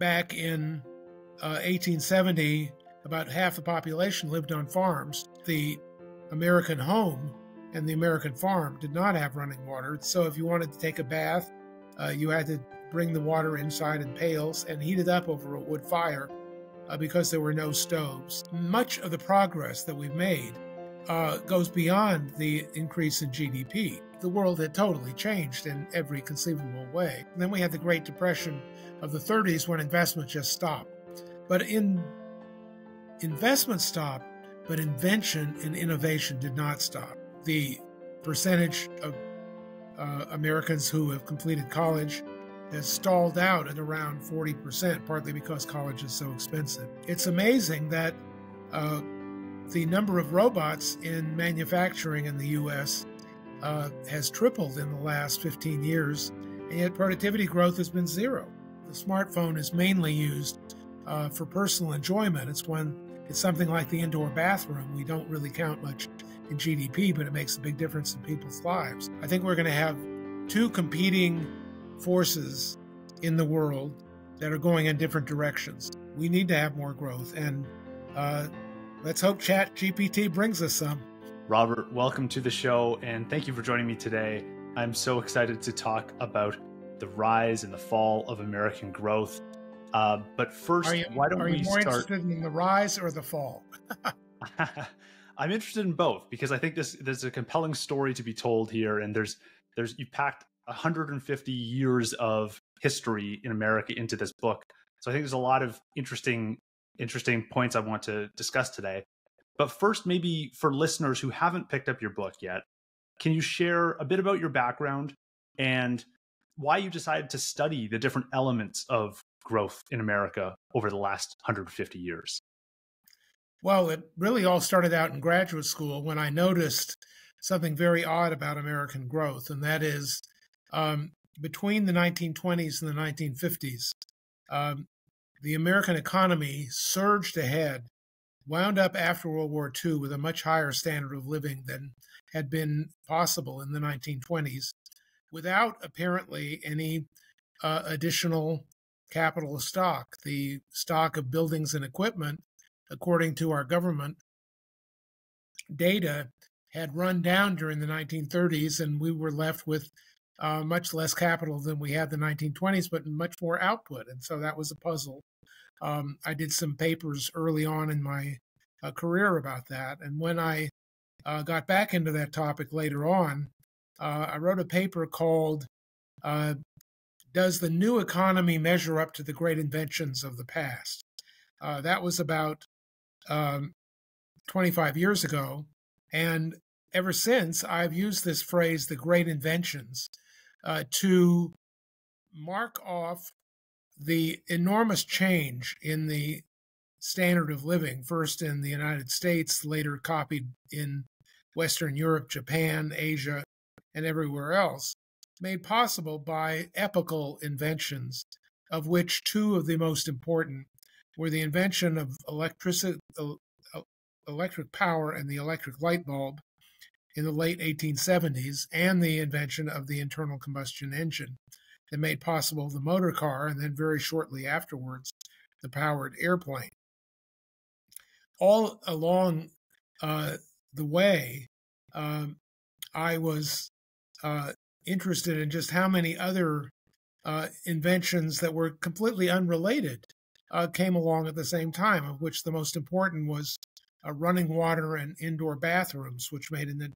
back in uh, 1870, about half the population lived on farms. The American home and the American farm did not have running water. So if you wanted to take a bath, uh, you had to bring the water inside in pails and heat it up over a wood fire uh, because there were no stoves. Much of the progress that we've made uh, goes beyond the increase in GDP. The world had totally changed in every conceivable way. And then we had the Great Depression of the 30s when investment just stopped. But in investment stopped, but invention and innovation did not stop. The percentage of uh, Americans who have completed college has stalled out at around 40%, partly because college is so expensive. It's amazing that uh, the number of robots in manufacturing in the US uh, has tripled in the last 15 years, and yet productivity growth has been zero. The smartphone is mainly used uh, for personal enjoyment. It's when it's something like the indoor bathroom. We don't really count much in GDP, but it makes a big difference in people's lives. I think we're going to have two competing forces in the world that are going in different directions. We need to have more growth, and uh, let's hope Chat GPT brings us some. Robert, welcome to the show, and thank you for joining me today. I'm so excited to talk about the rise and the fall of American growth. Uh, but first, you, why don't we you more start... interested in the rise or the fall? I'm interested in both because I think this there's a compelling story to be told here, and there's there's you packed 150 years of history in America into this book. So I think there's a lot of interesting interesting points I want to discuss today. But first, maybe for listeners who haven't picked up your book yet, can you share a bit about your background and why you decided to study the different elements of growth in America over the last 150 years? Well, it really all started out in graduate school when I noticed something very odd about American growth, and that is um, between the 1920s and the 1950s, um, the American economy surged ahead, wound up after World War II with a much higher standard of living than had been possible in the 1920s, without apparently any uh, additional capital stock. The stock of buildings and equipment, according to our government data, had run down during the 1930s, and we were left with uh, much less capital than we had the 1920s, but much more output. And so that was a puzzle. Um, I did some papers early on in my uh, career about that. And when I uh, got back into that topic later on, uh, I wrote a paper called uh, Does the New Economy Measure Up to the Great Inventions of the Past? Uh, that was about um, 25 years ago. And ever since, I've used this phrase, the great inventions, uh, to mark off the enormous change in the standard of living, first in the United States, later copied in Western Europe, Japan, Asia, and everywhere else, made possible by epochal inventions, of which two of the most important were the invention of electric power and the electric light bulb, in the late 1870s and the invention of the internal combustion engine that made possible the motor car and then very shortly afterwards the powered airplane. All along uh, the way, um, I was uh, interested in just how many other uh, inventions that were completely unrelated uh, came along at the same time, of which the most important was uh, running water and indoor bathrooms, which made an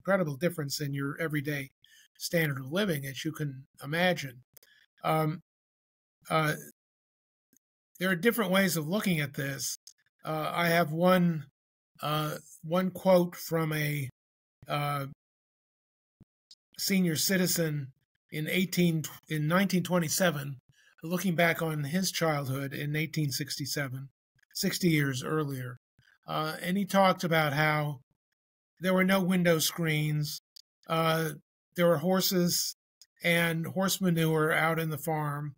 incredible difference in your everyday standard of living, as you can imagine. Um, uh, there are different ways of looking at this. Uh, I have one uh, one quote from a uh, senior citizen in 18 in 1927, looking back on his childhood in 1867, 60 years earlier, uh, and he talked about how there were no window screens. Uh, there were horses and horse manure out in the farm,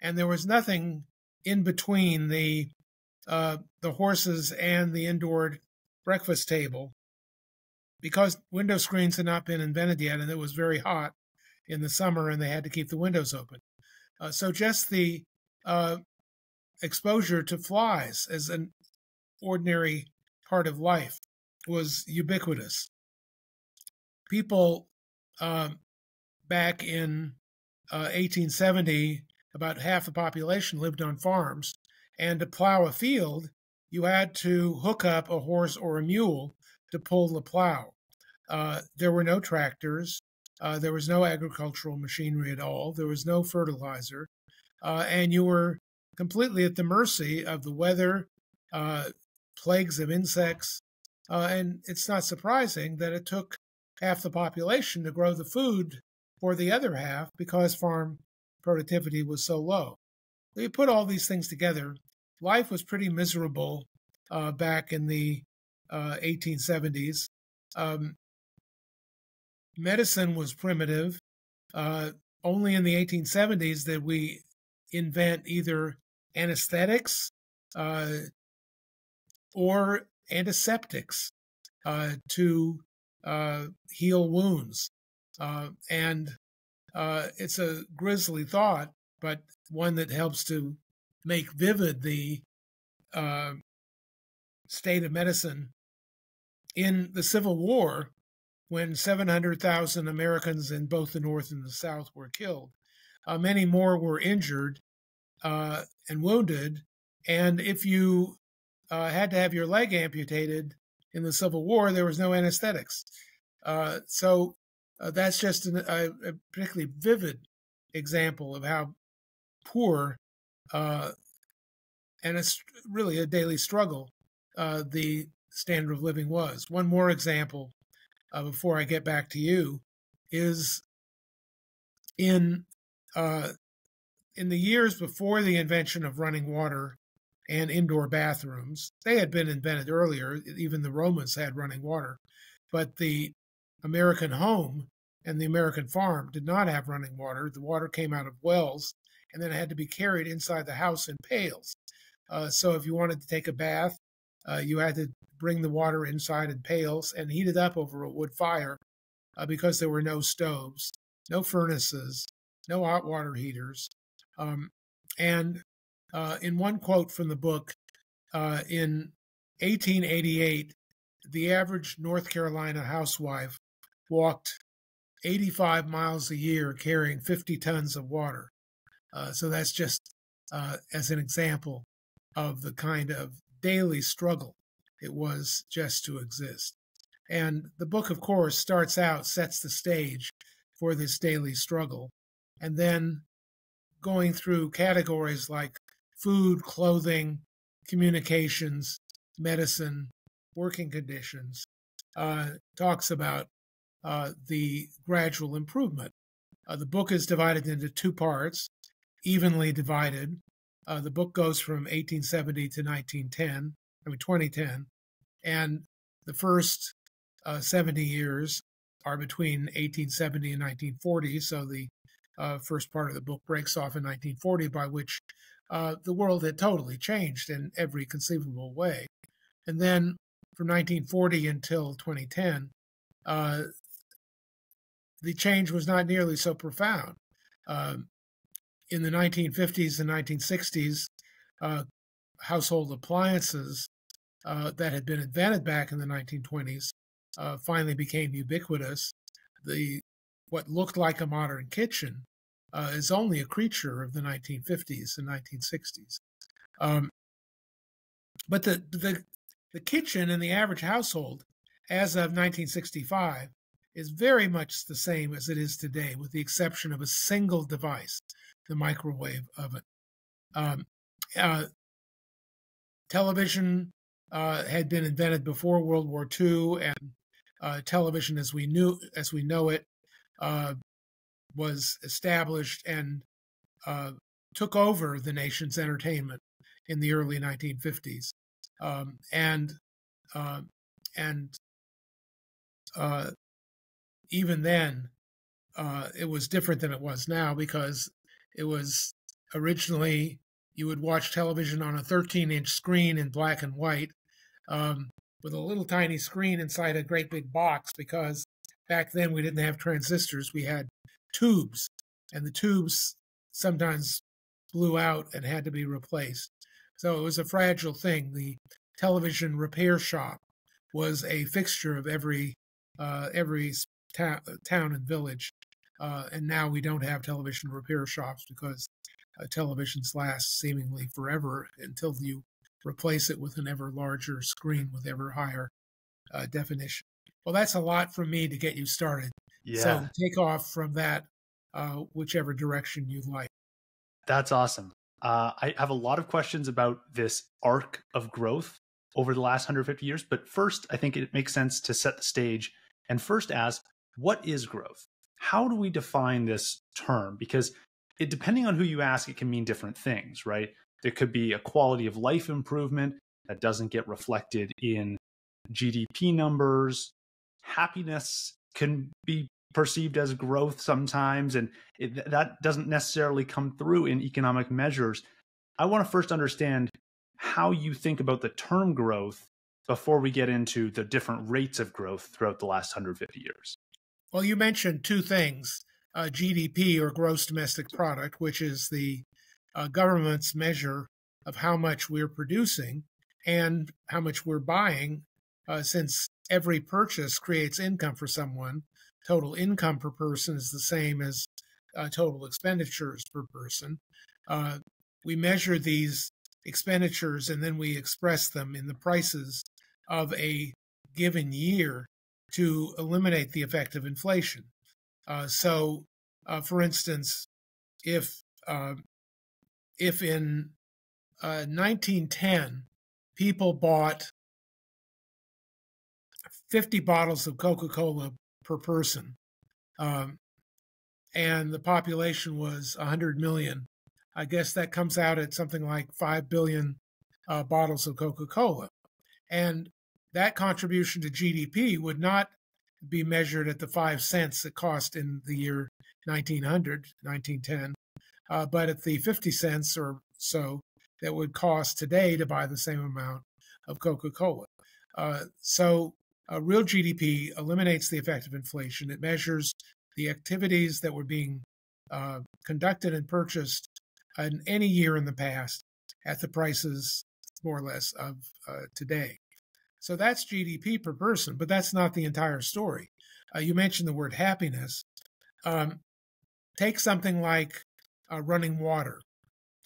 and there was nothing in between the uh, the horses and the indoor breakfast table because window screens had not been invented yet, and it was very hot in the summer, and they had to keep the windows open. Uh, so just the uh, exposure to flies as an ordinary part of life was ubiquitous. People um, back in uh, 1870, about half the population lived on farms, and to plow a field, you had to hook up a horse or a mule to pull the plow. Uh, there were no tractors. Uh, there was no agricultural machinery at all. There was no fertilizer. Uh, and you were completely at the mercy of the weather, uh, plagues of insects. Uh, and it's not surprising that it took half the population to grow the food for the other half because farm productivity was so low. You put all these things together, life was pretty miserable uh, back in the uh, 1870s. Um, medicine was primitive. Uh, only in the 1870s did we invent either anesthetics uh, or antiseptics uh, to uh, heal wounds. Uh, and uh, it's a grisly thought, but one that helps to make vivid the uh, state of medicine. In the Civil War, when 700,000 Americans in both the North and the South were killed, uh, many more were injured and wounded. And if you uh, had to have your leg amputated in the Civil War, there was no anesthetics. Uh, so uh, that's just an, a, a, particularly vivid example of how poor uh, and it's really a daily struggle uh, the standard of living was. One more example uh, before I get back to you is in in the years before the invention of running water and indoor bathrooms. They had been invented earlier. Even the Romans had running water, but the American home and the American farm did not have running water. The water came out of wells and then it had to be carried inside the house in pails. Uh, so if you wanted to take a bath, uh, you had to bring the water inside in pails and heat it up over a wood fire uh, because there were no stoves, no furnaces, no hot water heaters. Um, and uh, in one quote from the book, uh, in 1888, the average North Carolina housewife walked 85 miles a year carrying 50 tons of water. Uh, so that's just uh, as an example of the kind of daily struggle it was just to exist. And the book, of course, starts out, sets the stage for this daily struggle. And then going through categories like food, clothing, communications, medicine, working conditions, uh, talks about uh, the gradual improvement. Uh, the book is divided into two parts, evenly divided. Uh, the book goes from 1870 to 1910, I mean 2010, and the first uh, 70 years are between 1870 and 1940. So the uh, first part of the book breaks off in 1940, by which uh, the world had totally changed in every conceivable way. And then from 1940 until 2010, uh, the change was not nearly so profound. Um, in the 1950s and 1960s, uh, household appliances uh, that had been invented back in the 1920s uh, finally became ubiquitous. The what looked like a modern kitchen uh, is only a creature of the 1950s and 1960s. Um, but the, the the kitchen in the average household, as of 1965, is very much the same as it is today, with the exception of a single device, the microwave oven. Um, uh, television uh, had been invented before World War II, and uh, television, as we knew, as we know it, uh, was established and uh, took over the nation's entertainment in the early 1950s, um, and uh, and even then, uh, it was different than it was now because it was originally you would watch television on a 13 inch screen in black and white um, with a little tiny screen inside a great big box because back then we didn't have transistors, we had tubes, and the tubes sometimes blew out and had to be replaced. So it was a fragile thing. The television repair shop was a fixture of every uh, every ta- town and village. Uh, and now we don't have television repair shops because uh, televisions last seemingly forever until you replace it with an ever larger screen with ever higher uh, definition. Well, that's a lot from me to get you started. Yeah. So take off from that, uh, whichever direction you'd like. That's awesome. Uh, I have a lot of questions about this arc of growth over the last 150 years. But first, I think it makes sense to set the stage and first ask what is growth? How do we define this term? Because it, depending on who you ask, it can mean different things, right? There could be a quality of life improvement that doesn't get reflected in GDP numbers. Happiness can be perceived as growth sometimes, and it, that doesn't necessarily come through in economic measures. I want to first understand how you think about the term growth before we get into the different rates of growth throughout the last 150 years. Well, you mentioned two things uh, GDP or gross domestic product, which is the uh, government's measure of how much we're producing and how much we're buying, uh, since every purchase creates income for someone. Total income per person is the same as uh, total expenditures per person. Uh, we measure these expenditures and then we express them in the prices of a given year to eliminate the effect of inflation. Uh, so, uh, for instance, if uh, if in 1910 uh, people bought 50 bottles of Coca-Cola per person, um, and the population was 100 million, I guess that comes out at something like 5 billion uh, bottles of Coca Cola. And that contribution to GDP would not be measured at the five cents it cost in the year 1900, 1910, uh, but at the 50 cents or so that would cost today to buy the same amount of Coca Cola. Uh, so, uh, real GDP eliminates the effect of inflation. It measures the activities that were being uh, conducted and purchased in any year in the past at the prices more or less of uh, today. So that's GDP per person, but that's not the entire story. Uh, you mentioned the word happiness. Um, take something like uh, running water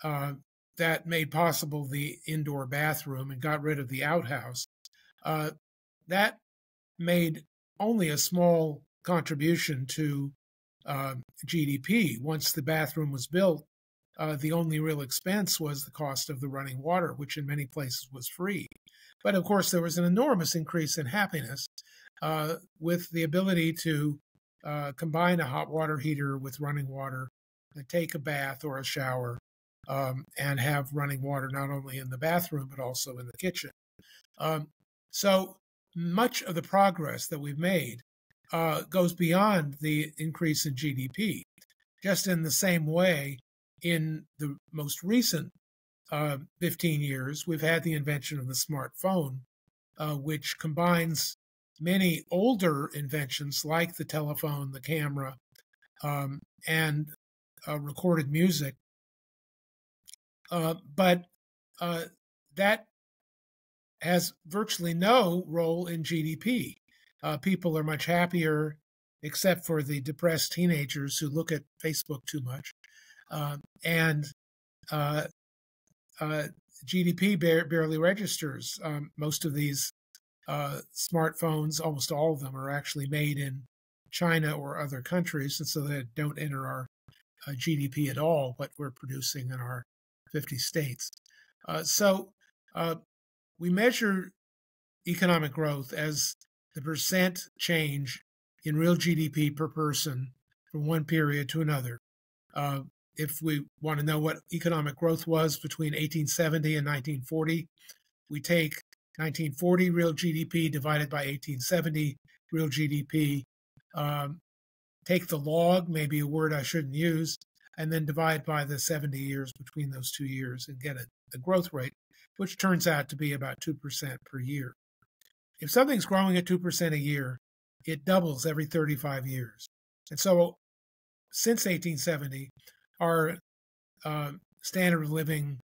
uh, that made possible the indoor bathroom and got rid of the outhouse. Uh, that made only a small contribution to uh, GDP. Once the bathroom was built, uh, the only real expense was the cost of the running water, which in many places was free. But of course, there was an enormous increase in happiness uh, with the ability to uh, combine a hot water heater with running water, and take a bath or a shower, um, and have running water not only in the bathroom but also in the kitchen. Um, so much of the progress that we've made uh, goes beyond the increase in GDP. Just in the same way, in the most recent uh, 15 years, we've had the invention of the smartphone, uh, which combines many older inventions like the telephone, the camera, um, and uh, recorded music. Uh, but uh, that has virtually no role in GDP. Uh, people are much happier, except for the depressed teenagers who look at Facebook too much. Um, and uh, uh, GDP barely registers. Um, most of these uh, smartphones, almost all of them, are actually made in China or other countries, and so they don't enter our uh, GDP at all. What we're producing in our 50 states. Uh, so uh, we measure economic growth as the percent change in real GDP per person from one period to another. Uh, if we want to know what economic growth was between 1870 and 1940, we take 1940 real GDP divided by 1870 real GDP, um, take the log, maybe a word I shouldn't use, and then divide by the 70 years between those two years and get a, a growth rate, which turns out to be about 2% per year. If something's growing at 2% a year, it doubles every 35 years. And so since 1870, our uh, standard of living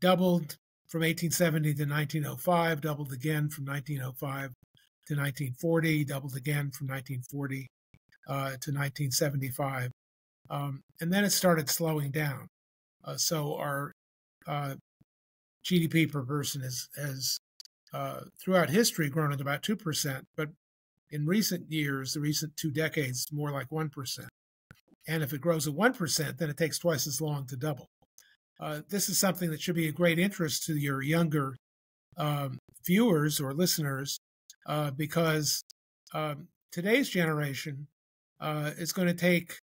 doubled from 1870 to 1905, doubled again from 1905 to 1940, doubled again from 1940 uh, to 1975. Um, and then it started slowing down. Uh, so our uh, GDP per person has, has uh, throughout history grown at about 2%, but in recent years, the recent two decades, more like 1%. And if it grows at 1%, then it takes twice as long to double. Uh, this is something that should be a great interest to your younger um, viewers or listeners uh, because um, today's generation uh, is going to take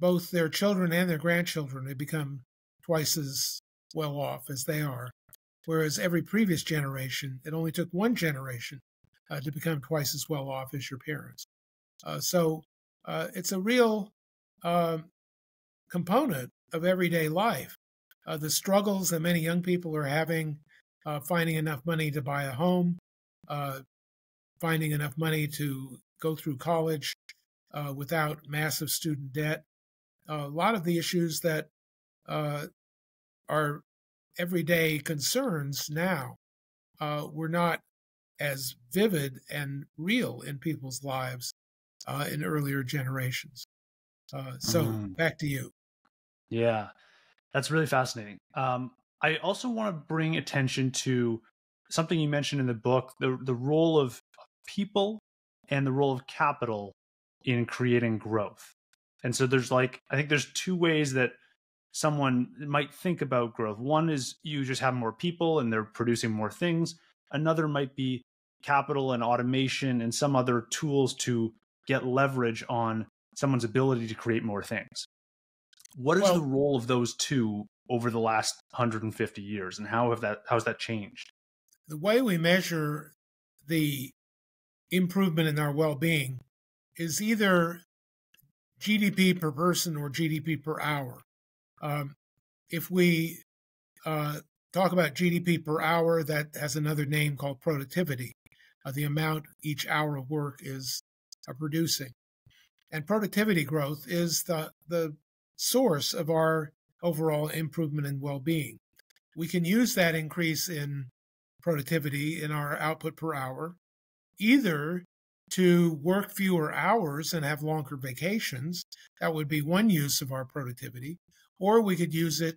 both their children and their grandchildren to become twice as well off as they are. Whereas every previous generation, it only took one generation uh, to become twice as well off as your parents. Uh, so uh, it's a real um, component of everyday life. Uh, the struggles that many young people are having, uh, finding enough money to buy a home, uh, finding enough money to go through college without massive student debt. a lot of the issues that are everyday concerns now were not as vivid and real in people's lives uh, in earlier generations. Uh, so mm. back to you. Yeah, that's really fascinating. Um, I also want to bring attention to something you mentioned in the book the, the role of people and the role of capital in creating growth. And so there's like, I think there's two ways that someone might think about growth. One is you just have more people and they're producing more things. Another might be capital and automation and some other tools to get leverage on someone's ability to create more things. What is well, the role of those two over the last 150 years and how have that how's that changed? The way we measure the improvement in our well-being is either GDP per person or GDP per hour. Um, if we uh, talk about GDP per hour, that has another name called productivity uh, the amount each hour of work is uh, producing. And productivity growth is the, the source of our overall improvement in well being. We can use that increase in productivity in our output per hour either to work fewer hours and have longer vacations. That would be one use of our productivity. Or we could use it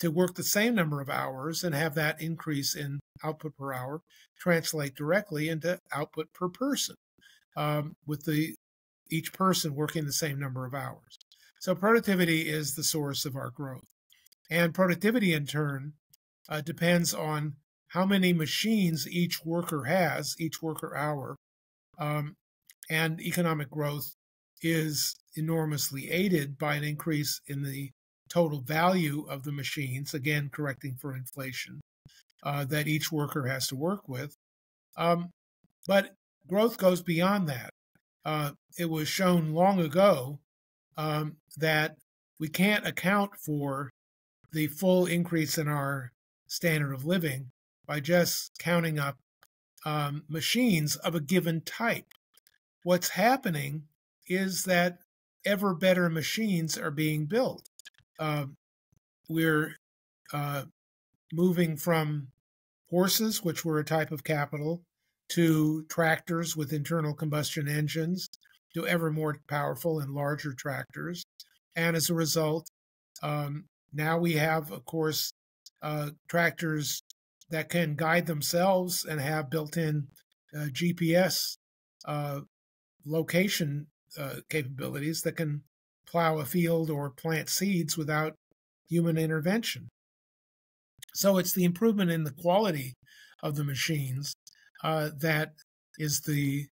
to work the same number of hours and have that increase in output per hour translate directly into output per person um, with the each person working the same number of hours. So productivity is the source of our growth. And productivity in turn uh, depends on how many machines each worker has, each worker hour. Um, and economic growth is enormously aided by an increase in the total value of the machines, again, correcting for inflation, uh, that each worker has to work with. Um, but growth goes beyond that. Uh, it was shown long ago um, that we can't account for the full increase in our standard of living by just counting up um, machines of a given type. What's happening is that ever better machines are being built uh, we're uh, moving from horses, which were a type of capital, to tractors with internal combustion engines, to ever more powerful and larger tractors. And as a result, um, now we have, of course, uh, tractors that can guide themselves and have built in uh, GPS uh, location uh, capabilities that can plow a field or plant seeds without human intervention. So it's the improvement in the quality of the machines uh, that is the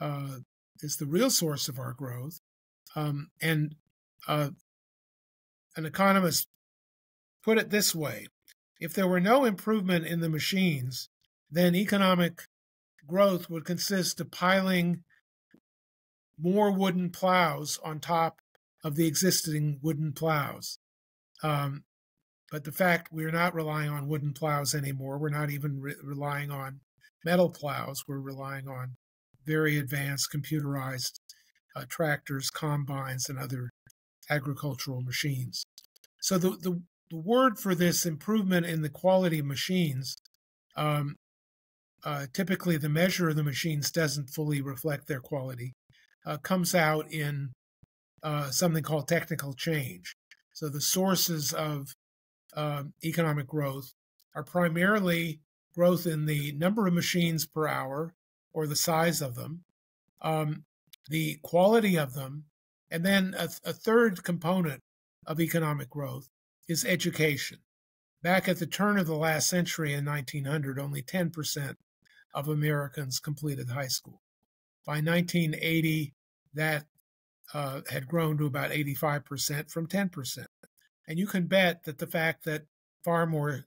uh, is the real source of our growth. Um, and uh, an economist put it this way: if there were no improvement in the machines, then economic growth would consist of piling more wooden plows on top of the existing wooden plows. Um, but the fact we're not relying on wooden plows anymore, we're not even re- relying on metal plows, we're relying on very advanced computerized uh, tractors, combines, and other agricultural machines. So the, the the word for this improvement in the quality of machines, um, uh, typically the measure of the machines doesn't fully reflect their quality, uh, comes out in uh, something called technical change. So the sources of um, economic growth are primarily growth in the number of machines per hour or the size of them, um, the quality of them, and then a, a third component of economic growth is education. Back at the turn of the last century in 1900, only 10% of Americans completed high school. By 1980, that uh, had grown to about 85% from 10%. And you can bet that the fact that far more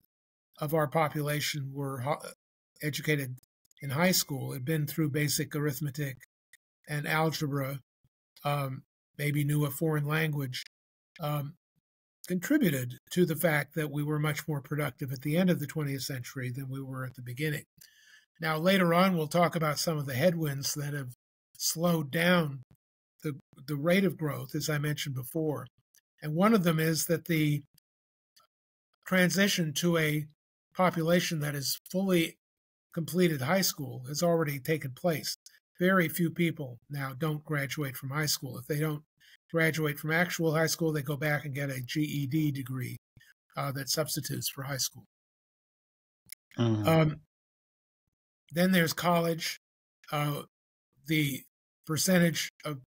of our population were educated in high school, had been through basic arithmetic and algebra, um, maybe knew a foreign language, um, contributed to the fact that we were much more productive at the end of the 20th century than we were at the beginning. Now, later on, we'll talk about some of the headwinds that have slowed down the, the rate of growth, as I mentioned before. And one of them is that the transition to a population that has fully completed high school has already taken place. Very few people now don't graduate from high school. If they don't graduate from actual high school, they go back and get a GED degree uh, that substitutes for high school. Mm-hmm. Um, then there's college. Uh, the percentage of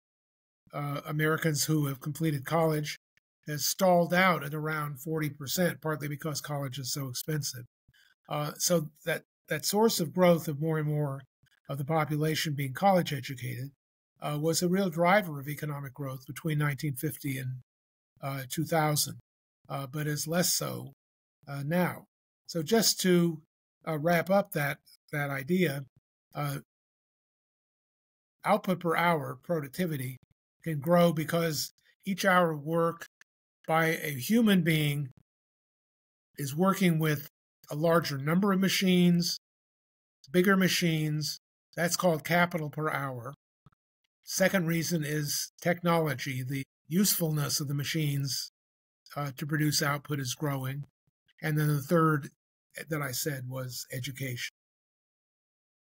uh, Americans who have completed college has stalled out at around 40%, partly because college is so expensive. Uh, so that, that source of growth of more and more of the population being college educated uh, was a real driver of economic growth between 1950 and uh, 2000, uh, but is less so uh, now. So just to wrap up that that idea, output per hour productivity can grow because each hour of work by a human being is working with a larger number of machines, bigger machines. That's called capital per hour. Second reason is technology. The usefulness of the machines uh, to produce output is growing. And then the third that I said was education.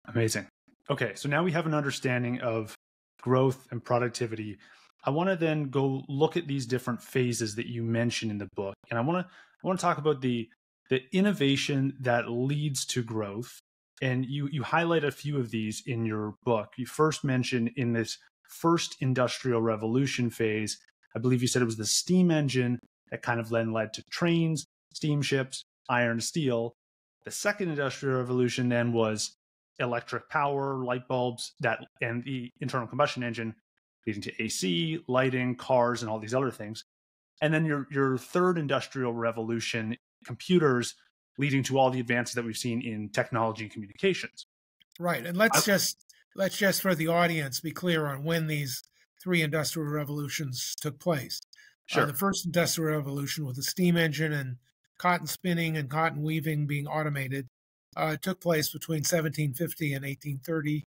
Amazing. Okay, so now we have an understanding of growth and productivity. I want to then go look at these different phases that you mentioned in the book, and I want to I want to talk about the the innovation that leads to growth. And you you highlight a few of these in your book. You first mention in this first industrial revolution phase, I believe you said it was the steam engine that kind of then led to trains, steamships, iron, steel. The second industrial revolution then was electric power, light bulbs, that and the internal combustion engine leading to AC, lighting, cars, and all these other things. And then your your third industrial revolution, computers, leading to all the advances that we've seen in technology and communications. Right. And let's I, just let's just for the audience be clear on when these three industrial revolutions took place. Uh, sure. Uh, the first industrial revolution with the steam engine and cotton spinning and cotton weaving being automated uh, took place between 1750 and 1830.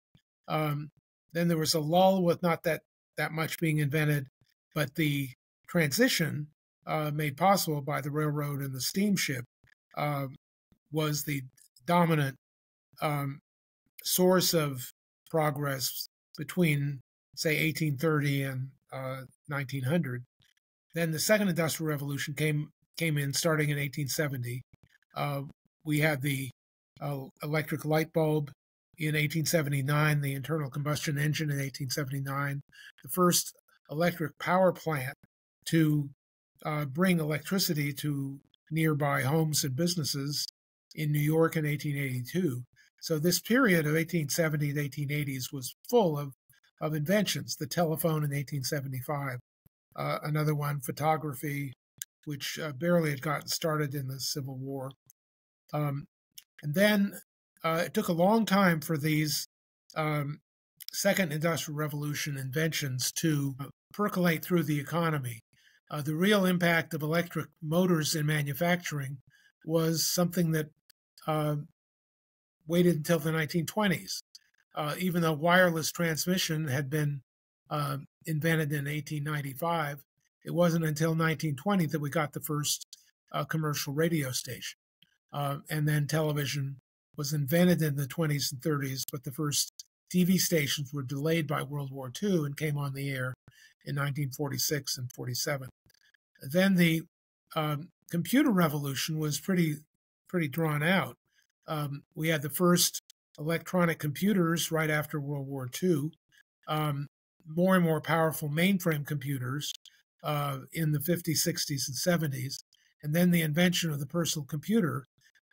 Um, then there was a lull with not that that much being invented, but the transition uh, made possible by the railroad and the steamship uh, was the dominant um, source of progress between, say, 1830 and uh, 1900. Then the second industrial revolution came came in starting in 1870. Uh, we had the electric light bulb in 1879, the internal combustion engine in 1879, the first electric power plant to uh, bring electricity to nearby homes and businesses in New York in 1882. So this period of 1870 to 1880s was full of, of inventions. The telephone in 1875, uh, another one, photography, which uh, barely had gotten started in the Civil War. Um, and then uh, it took a long time for these um, second industrial revolution inventions to percolate through the economy. Uh, the real impact of electric motors in manufacturing was something that uh, waited until the 1920s. Uh, even though wireless transmission had been uh, invented in 1895, it wasn't until 1920 that we got the first uh, commercial radio station. Uh, and then television was invented in the 20s and 30s, but the first TV stations were delayed by World War II and came on the air in 1946 and 47. Then the um, computer revolution was pretty pretty drawn out. Um, we had the first electronic computers right after World War II, um, more and more powerful mainframe computers uh, in the 50s, 60s, and 70s, and then the invention of the personal computer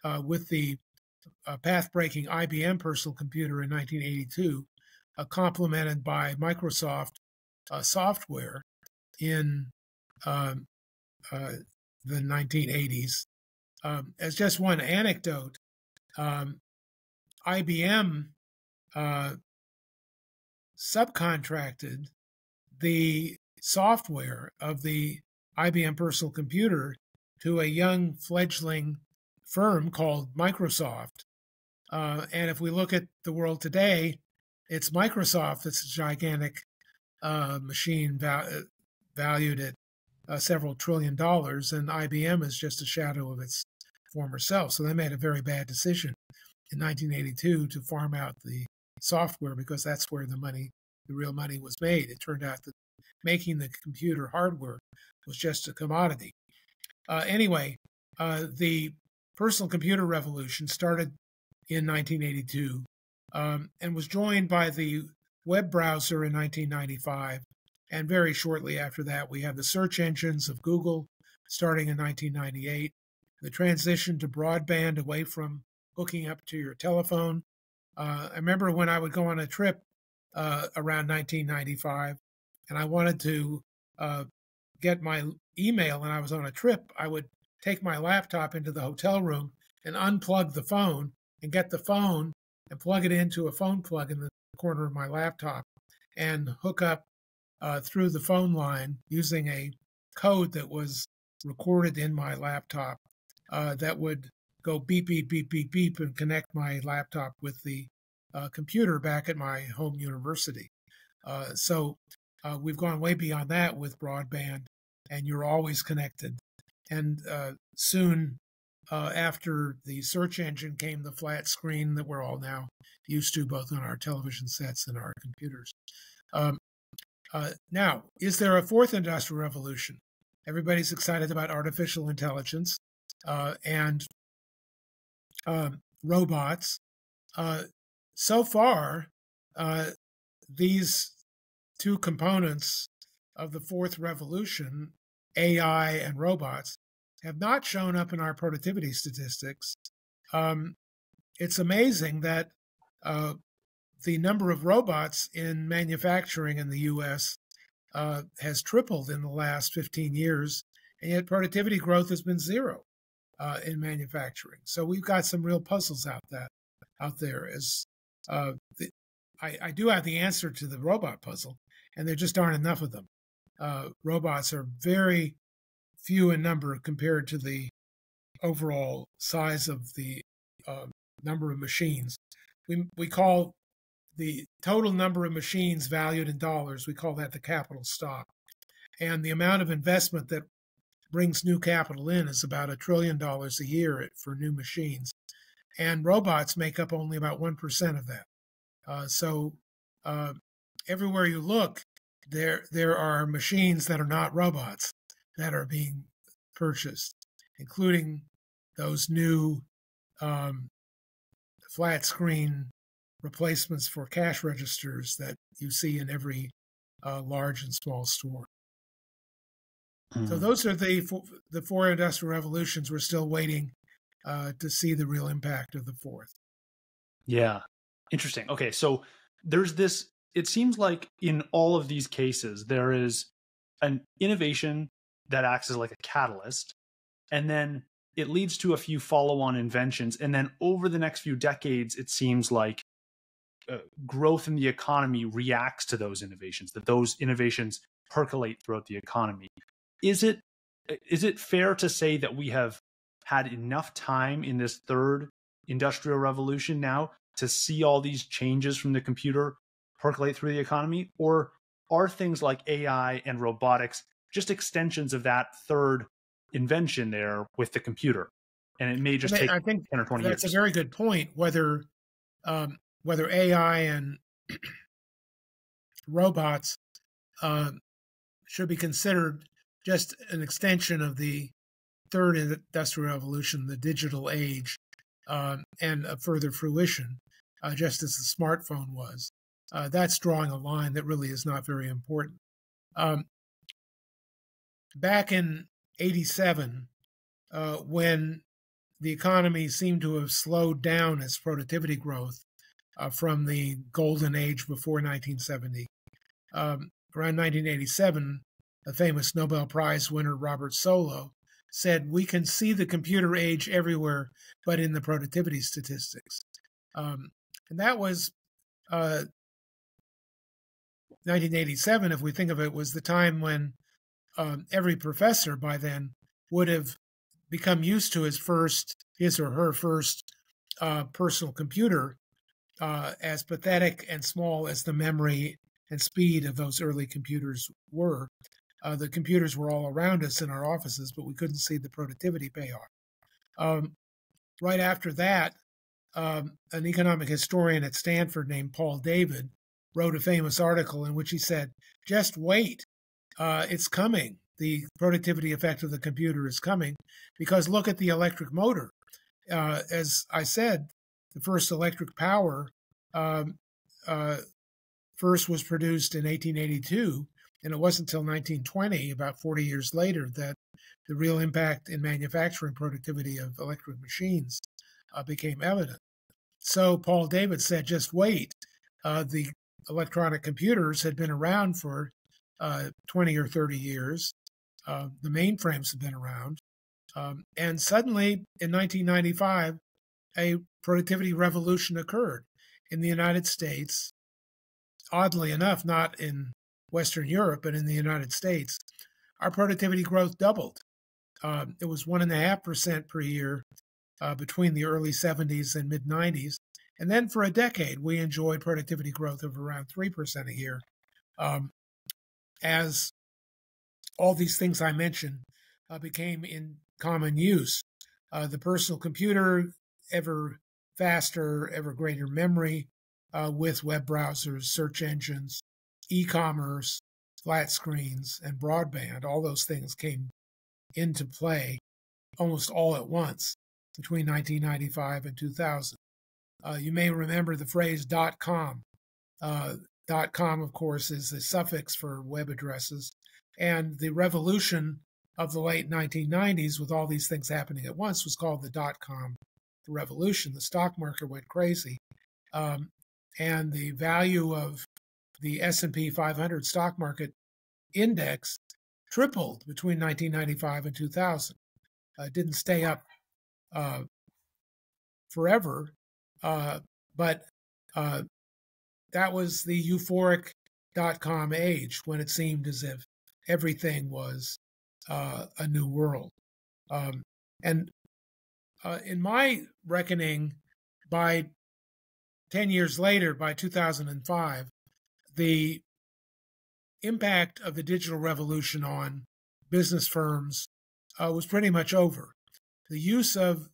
uh, with the uh, path breaking IBM personal computer in 1982, uh, complemented by Microsoft uh, software in um, uh, the 1980s. Um, as just one anecdote, um, IBM uh, subcontracted the software of the IBM personal computer to a young fledgling firm called Microsoft. Uh, and if we look at the world today, it's Microsoft that's a gigantic uh, machine uh, valued at uh, several trillion dollars, and IBM is just a shadow of its former self. So they made a very bad decision in 1982 to farm out the software because that's where the money, the real money, was made. It turned out that making the computer hardware was just a commodity. Uh, anyway, uh, the personal computer revolution started in 1982 um, and was joined by the web browser in 1995. And very shortly after that, we have the search engines of Google starting in 1998, the transition to broadband away from hooking up to your telephone. Uh, I remember when I would go on a trip uh, around 1995 and I wanted to uh, get my email and I was on a trip, I would take my laptop into the hotel room and unplug the phone and get the phone and plug it into a phone plug in the corner of my laptop and hook up uh, through the phone line using a code that was recorded in my laptop uh, that would go beep, beep, beep, beep, beep, and connect my laptop with the uh, computer back at my home university. Uh, so uh, we've gone way beyond that with broadband, and you're always connected and uh, soon uh, after the search engine came the flat screen that we're all now used to, both on our television sets and our computers. Um, uh, now, is there a fourth industrial revolution? Everybody's excited about artificial intelligence uh, and um, robots. Uh, so far, uh, these two components of the fourth revolution AI and robots have not shown up in our productivity statistics. Um, it's amazing that uh, the number of robots in manufacturing in the U.S. Uh, has tripled in the last 15 years, and yet productivity growth has been zero uh, in manufacturing. So we've got some real puzzles out that out there. As uh, the, I, I, do have the answer to the robot puzzle, and there just aren't enough of them uh, robots are very few in number compared to the overall size of the uh, number of machines. We, we call the total number of machines valued in dollars, we call that the capital stock. And the amount of investment that brings new capital in is about a trillion dollars a year for new machines. And robots make up only about 1% of that. Uh, so uh, everywhere you look, there there are machines that are not robots that are being purchased, including those new um, flat screen replacements for cash registers that you see in every uh, large and small store. Mm. So those are the the four industrial revolutions. We're still waiting uh, to see the real impact of the fourth. Yeah, interesting. Okay, so there's this it seems like in all of these cases there is an innovation that acts as like a catalyst and then it leads to a few follow-on inventions and then over the next few decades it seems like uh, growth in the economy reacts to those innovations that those innovations percolate throughout the economy. Is it is it fair to say that we have had enough time in this third industrial revolution now to see all these changes from the computer percolate through the economy? Or are things like AI and robotics just extensions of that third invention there with the computer, and it may just take I think ten or twenty. That's years. a very good point. Whether um, whether AI and robots uh, should be considered just an extension of the third industrial revolution, the digital age, um, and a further fruition, uh, just as the smartphone was. Uh, that's drawing a line that really is not very important. Um, back in 87, uh, when the economy seemed to have slowed down its productivity growth uh, from the golden age before 1970, um, around 1987, a famous Nobel Prize winner, Robert Solow, said, We can see the computer age everywhere, but in the productivity statistics. Um, and that was uh, 1987, if we think of it, was the time when um, every professor by then would have become used to his first, his or her first uh, personal computer, uh, as pathetic and small as the memory and speed of those early computers were. Uh, the computers were all around us in our offices, but we couldn't see the productivity payoff. Um, right after that, um, an economic historian at Stanford named Paul David wrote a famous article in which he said, just wait, uh, it's coming. The productivity effect of the computer is coming because look at the electric motor. Uh, as I said, the first electric power um, uh, first was produced in 1882, and it wasn't until 1920, about 40 years later, that the real impact in manufacturing productivity of electric machines uh, became evident. So Paul David said, just wait. Uh, the electronic computers had been around for uh, 20 or 30 years. Uh, the mainframes had been around. Um, and suddenly in 1995, a productivity revolution occurred in the United States. Oddly enough, not in Western Europe, but in the United States, our productivity growth doubled. Um, it was 1.5% per year uh, between the early 70s and mid 90s. And then for a decade, we enjoyed productivity growth of around 3% a year. Um, as all these things I mentioned uh, became in common use. Uh, the personal computer, ever faster, ever greater memory uh, with web browsers, search engines, e commerce, flat screens, and broadband, all those things came into play almost all at once between 1995 and 2000. Uh, you may remember the phrase dot .com. Uh, .com, of course, is the suffix for web addresses. And the revolution of the late 1990s, with all these things happening at once, was called the dot .com revolution. The stock market went crazy, um, and the value of the S&P 500 stock market index tripled between 1995 and 2000. Uh, didn't stay up uh, forever, uh, but uh, that was the euphoric dot com age when it seemed as if everything was uh, a new world. Um, and uh, in my reckoning, by 10 years later, by 2005, the impact of the digital revolution on business firms uh, was pretty much over. The use of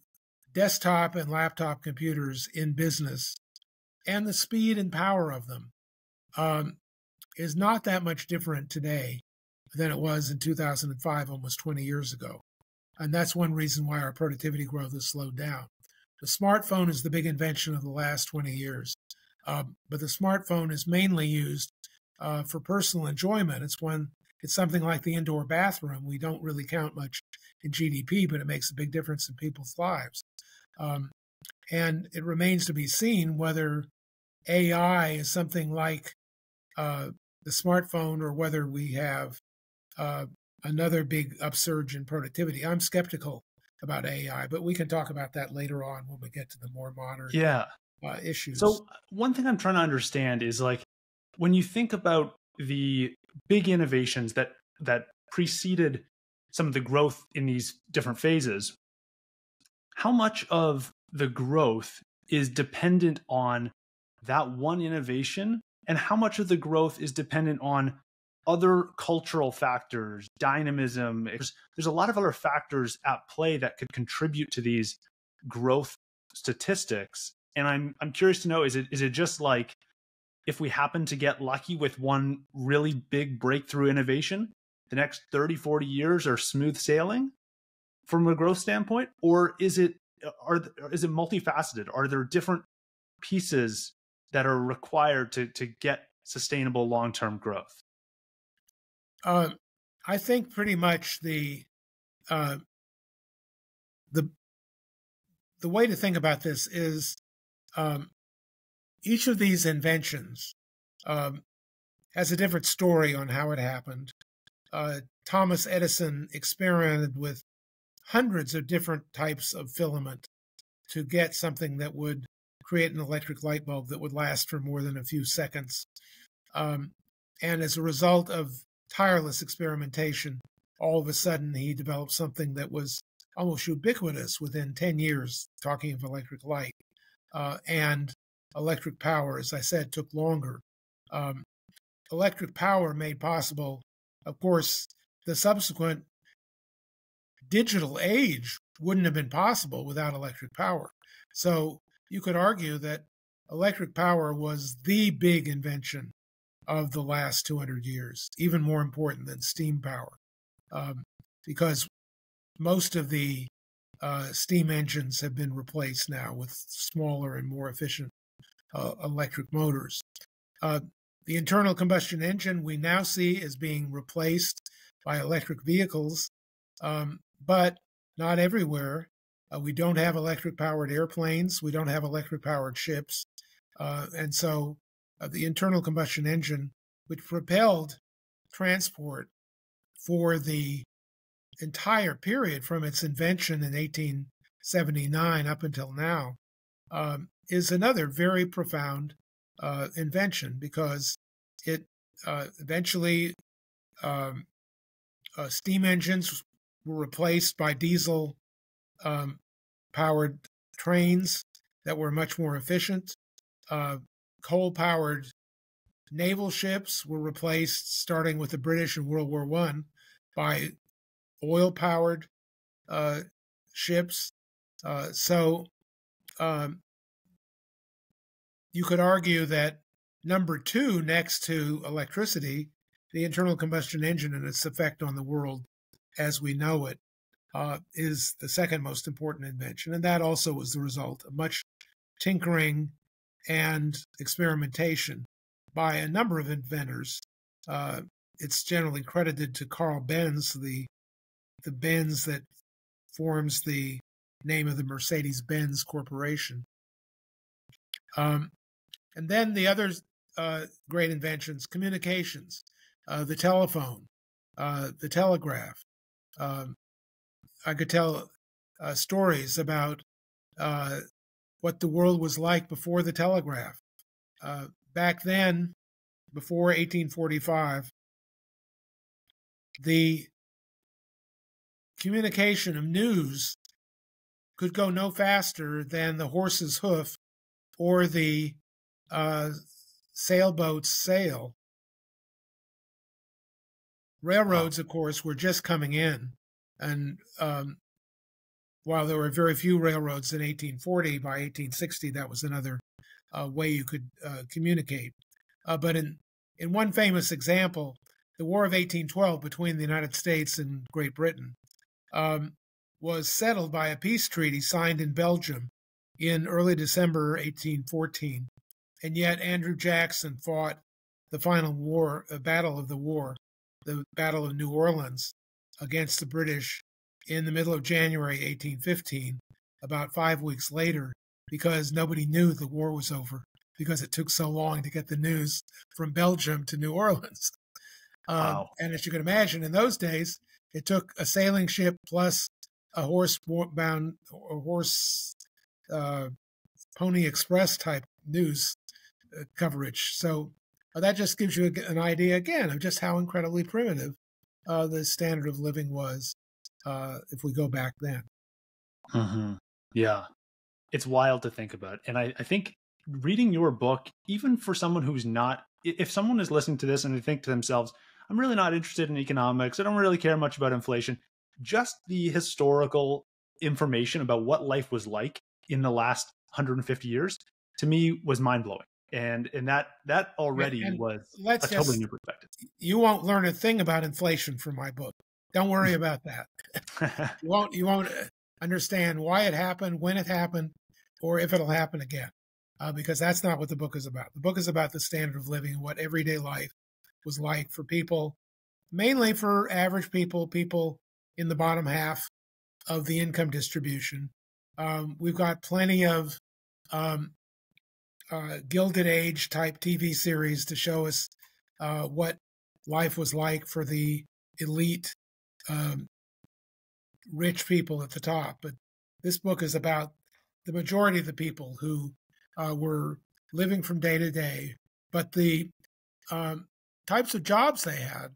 desktop and laptop computers in business and the speed and power of them um, is not that much different today than it was in 2005, almost 20 years ago. And that's one reason why our productivity growth has slowed down. The smartphone is the big invention of the last 20 years, uh, but the smartphone is mainly used uh, for personal enjoyment. It's when it's something like the indoor bathroom. We don't really count much in GDP, but it makes a big difference in people's lives. Um, and it remains to be seen whether AI is something like uh, the smartphone or whether we have uh, another big upsurge in productivity. I'm skeptical about AI, but we can talk about that later on when we get to the more modern yeah. Uh, issues. So, one thing I'm trying to understand is like when you think about the big innovations that that preceded some of the growth in these different phases, how much of the growth is dependent on that one innovation and how much of the growth is dependent on other cultural factors, dynamism. There's, there's a lot of other factors at play that could contribute to these growth statistics. And I'm I'm curious to know is it is it just like if we happen to get lucky with one really big breakthrough innovation, the next 30, 40 years are smooth sailing from a growth standpoint? Or is it are is it multifaceted? Are there different pieces that are required to to get sustainable long term growth? Uh, I think pretty much the uh, the the way to think about this is um, each of these inventions um, has a different story on how it happened. Uh, Thomas Edison experimented with hundreds of different types of filament to get something that would create an electric light bulb that would last for more than a few seconds. Um, and as a result of tireless experimentation, all of a sudden he developed something that was almost ubiquitous within 10 years, talking of electric light. Uh, and electric power, as I said, took longer. Um, electric power made possible, of course, the subsequent digital age wouldn't have been possible without electric power. So you could argue that electric power was the big invention of the last 200 years, even more important than steam power, um, because most of the uh, steam engines have been replaced now with smaller and more efficient uh, electric motors. Uh, the internal combustion engine we now see is being replaced by electric vehicles, um, but not everywhere. Uh, we don't have electric powered airplanes. We don't have electric powered ships. Uh, and so uh, the internal combustion engine, which propelled transport for the entire period from its invention in 1879 up until now, um, is another very profound uh, invention because it uh, eventually um, uh, steam engines were replaced by diesel um, powered trains that were much more efficient. Uh, coal powered naval ships were replaced, starting with the British in World War One, by oil powered uh, ships. Uh, so um, you could argue that number two, next to electricity, the internal combustion engine and its effect on the world as we know it, uh, is the second most important invention. And that also was the result of much tinkering and experimentation by a number of inventors. Uh, it's generally credited to Carl Benz, the the Benz that forms the name of the Mercedes Benz Corporation. Um, and then the other uh, great inventions, communications, uh, the telephone, uh, the telegraph, um, I could tell uh, stories about uh, what the world was like before the telegraph. Uh, back then, before 1845, the communication of news could go no faster than the horse's hoof or the uh, sailboat's sail Railroads, of course, were just coming in. And um, while there were very few railroads in 1840, by 1860, that was another uh, way you could uh, communicate. Uh, but in, in one famous example, the War of 1812 between the United States and Great Britain um, was settled by a peace treaty signed in Belgium in early December 1814. And yet Andrew Jackson fought the final war, uh, battle of the war the Battle of New Orleans against the British in the middle of January 1815, about five weeks later, because nobody knew the war was over because it took so long to get the news from Belgium to New Orleans. Um, wow. And as you can imagine, in those days, it took a sailing ship plus a horse bound or horse uh, pony express type news uh, coverage. So uh, that just gives you an idea again of just how incredibly primitive uh, the standard of living was uh, if we go back then. Mm-hmm. Yeah, it's wild to think about, and I, I think reading your book, even for someone who's not, if someone is listening to this and they think to themselves, I'm really not interested in economics. I don't really care much about inflation. Just the historical information about what life was like in the last 150 years to me was mind blowing. And and that that already and was let's a totally just, new perspective. You won't learn a thing about inflation from my book. Don't worry about that. you won't you won't uh, understand why it happened, when it happened, or if it'll happen again. Uh, because that's not what the book is about. The book is about the standard of living, what everyday life was like for people, mainly for average people, people in the bottom half of the income distribution. Um, we've got plenty of um, uh, Gilded Age type TV series to show us uh, what life was like for the elite, um, rich people at the top. But this book is about the majority of the people who uh, were living from day to day, but the um, types of jobs they had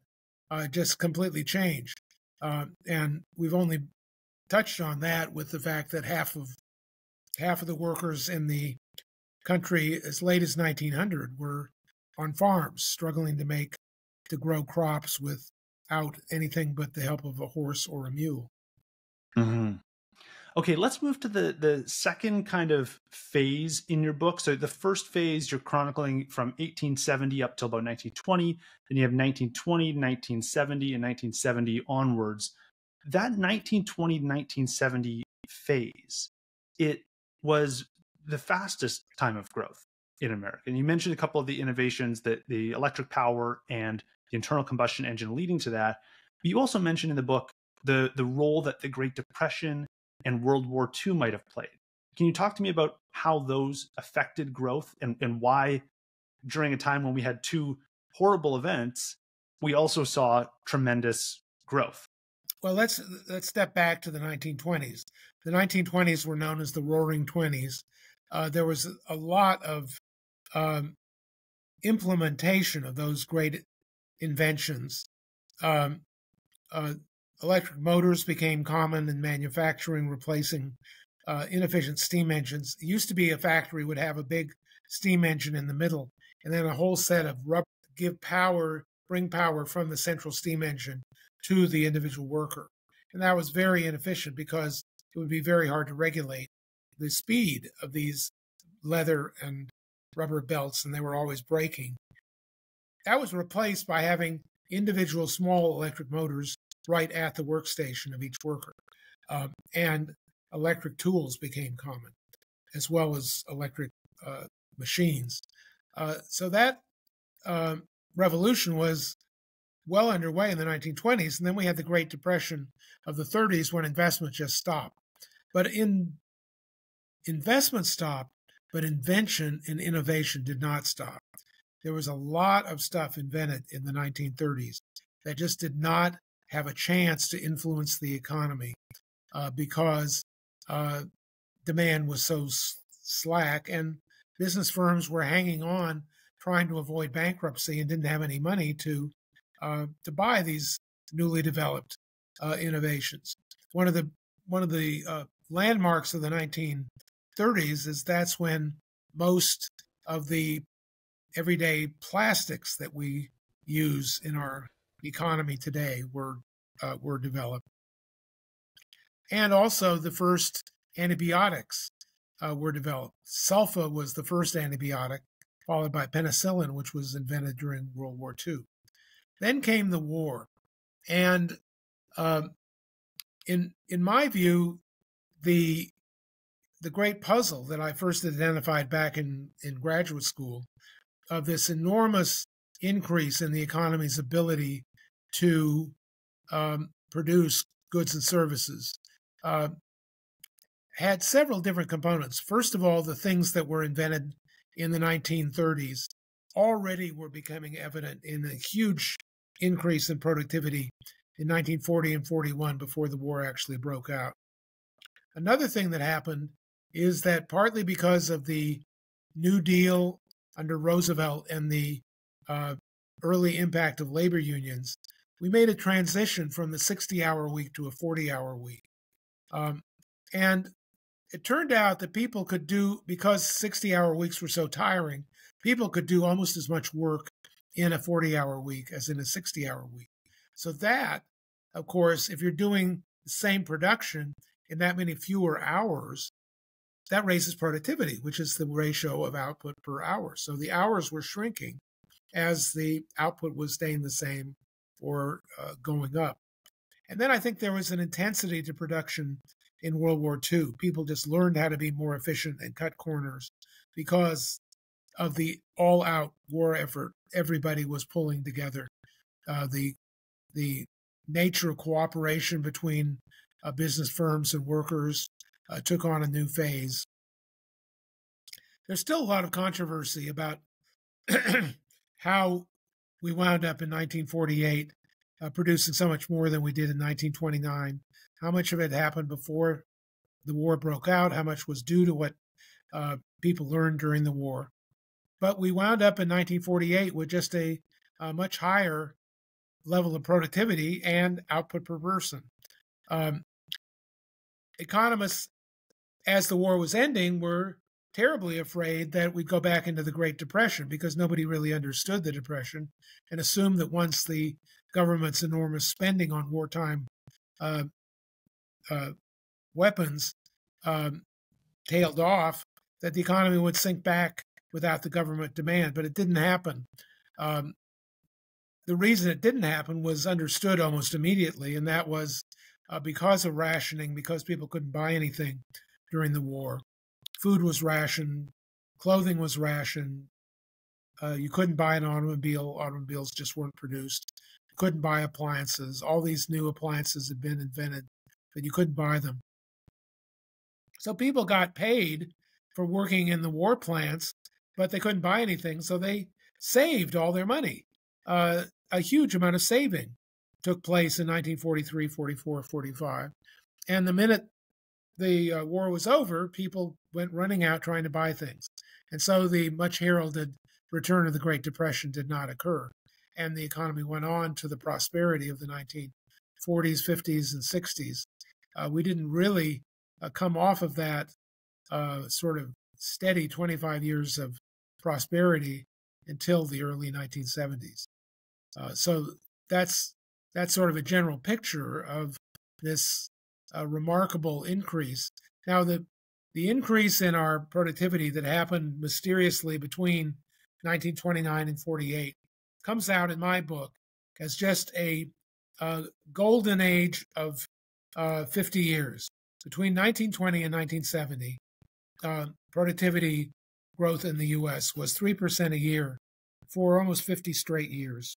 uh, just completely changed. Uh, and we've only touched on that with the fact that half of half of the workers in the country as late as 1900 were on farms struggling to make to grow crops without anything but the help of a horse or a mule. Mm-hmm. Okay, let's move to the the second kind of phase in your book. So the first phase you're chronicling from 1870 up till about 1920. Then you have 1920, 1970, and 1970 onwards. That 1920 1970 phase, it was the fastest time of growth in America. And you mentioned a couple of the innovations that the electric power and the internal combustion engine leading to that. But you also mentioned in the book the the role that the Great Depression and World War II might have played. Can you talk to me about how those affected growth and, and why, during a time when we had two horrible events, we also saw tremendous growth? Well, let's let's step back to the 1920s. The 1920s were known as the Roaring Twenties. Uh, there was a lot of um, implementation of those great inventions. Um, uh, electric motors became common in manufacturing, replacing uh, inefficient steam engines. It used to be a factory would have a big steam engine in the middle, and then a whole set of rubber give power, bring power from the central steam engine to the individual worker. And that was very inefficient because it would be very hard to regulate the speed of these leather and rubber belts, and they were always breaking. That was replaced by having individual small electric motors right at the workstation of each worker. Um, and electric tools became common, as well as electric uh, machines. Uh, so that uh, revolution was well underway in the 1920s. And then we had the Great Depression of the 30s when investment just stopped. But in investment stopped, but invention and innovation did not stop. There was a lot of stuff invented in the 1930s that just did not have a chance to influence the economy uh, because uh, demand was so slack and business firms were hanging on trying to avoid bankruptcy and didn't have any money to uh, to buy these newly developed uh, innovations. One of the one of the uh, landmarks of the 1930s is that's when most of the everyday plastics that we use in our economy today were uh, were developed, and also the first antibiotics uh, were developed. Sulfa was the first antibiotic, followed by penicillin, which was invented during World War II. Then came the war, and um, in in my view, the the great puzzle that I first identified back in, in graduate school of this enormous increase in the economy's ability to um, produce goods and services uh, had several different components. First of all, the things that were invented in the 1930s already were becoming evident in a huge increase in productivity in 1940 and 41 before the war actually broke out. Another thing that happened is that partly because of the New Deal under Roosevelt and the uh, early impact of labor unions, we made a transition from the 60 hour week to a 40 hour week. Um, and it turned out that people could do, because 60 hour weeks were so tiring, people could do almost as much work in a 40 hour week as in a 60 hour week. So, that, of course, if you're doing the same production in that many fewer hours, that raises productivity, which is the ratio of output per hour. So the hours were shrinking as the output was staying the same or uh, going up. And then I think there was an intensity to production in World War II. People just learned how to be more efficient and cut corners because of the all out war effort everybody was pulling together. Uh, the, the nature of cooperation between uh, business firms and workers uh, took on a new phase. There's still a lot of controversy about how we wound up in 1948 uh, producing so much more than we did in 1929. How much of it happened before the war broke out? How much was due to what uh, people learned during the war? But we wound up in 1948 with just a, a much higher level of productivity and output per person. Um, economists, as the war was ending, we were terribly afraid that we'd go back into the Great Depression because nobody really understood the Depression and assumed that once the government's enormous spending on wartime uh, uh, weapons um, tailed off, that the economy would sink back without the government demand. But it didn't happen. Um, the reason it didn't happen was understood almost immediately, and that was uh, because of rationing, because people couldn't buy anything during the war. Food was rationed, clothing was rationed. Uh, you couldn't buy an automobile; automobiles just weren't produced. You couldn't buy appliances. All these new appliances had been invented, but you couldn't buy them. So people got paid for working in the war plants, but they couldn't buy anything, so they saved all their money. Uh, a huge amount of saving took place in 1943, 44, 45. And the minute the uh, war was over, people went running out trying to buy things. And so the much heralded return of the Great Depression did not occur. And the economy went on to the prosperity of the 1940s, 50s, and 60s. Uh, we didn't really uh, come off of that uh, sort of steady 25 years of prosperity until the early 1970s. Uh, so that's that's sort of a general picture of this uh, remarkable increase. Now, the the increase in our productivity that happened mysteriously between 1929 and 48 comes out in my book as just a, a golden age of uh, 50 years. Between 1920 and 1970, uh, productivity growth in the U.S. was 3% a year for almost 50 straight years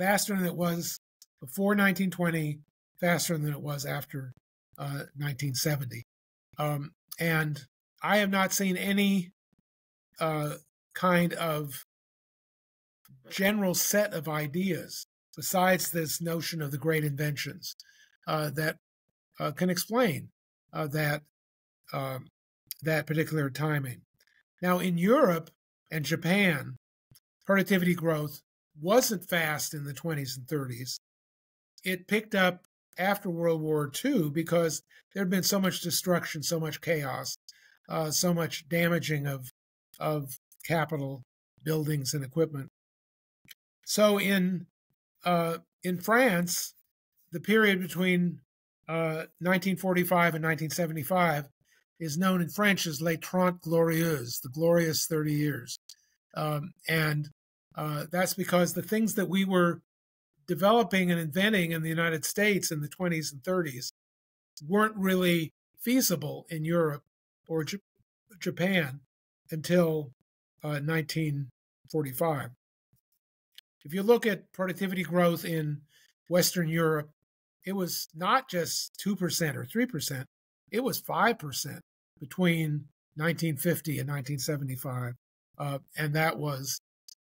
faster than it was before 1920, faster than it was after uh, 1970. Um, and I have not seen any uh, kind of general set of ideas besides this notion of the great inventions uh, that uh, can explain uh, that um, that particular timing. Now, in Europe and Japan, productivity growth wasn't fast in the 20s and 30s. It picked up after World War II because there had been so much destruction, so much chaos, uh, so much damaging of of capital, buildings, and equipment. So in uh, in France, the period between uh, 1945 and 1975 is known in French as Les Trente Glorieuses, the glorious 30 years. Um, and uh, that's because the things that we were developing and inventing in the United States in the 20s and 30s weren't really feasible in Europe or J- Japan until uh, 1945. If you look at productivity growth in Western Europe, it was not just 2% or 3%, it was 5% between 1950 and 1975. Uh, and that was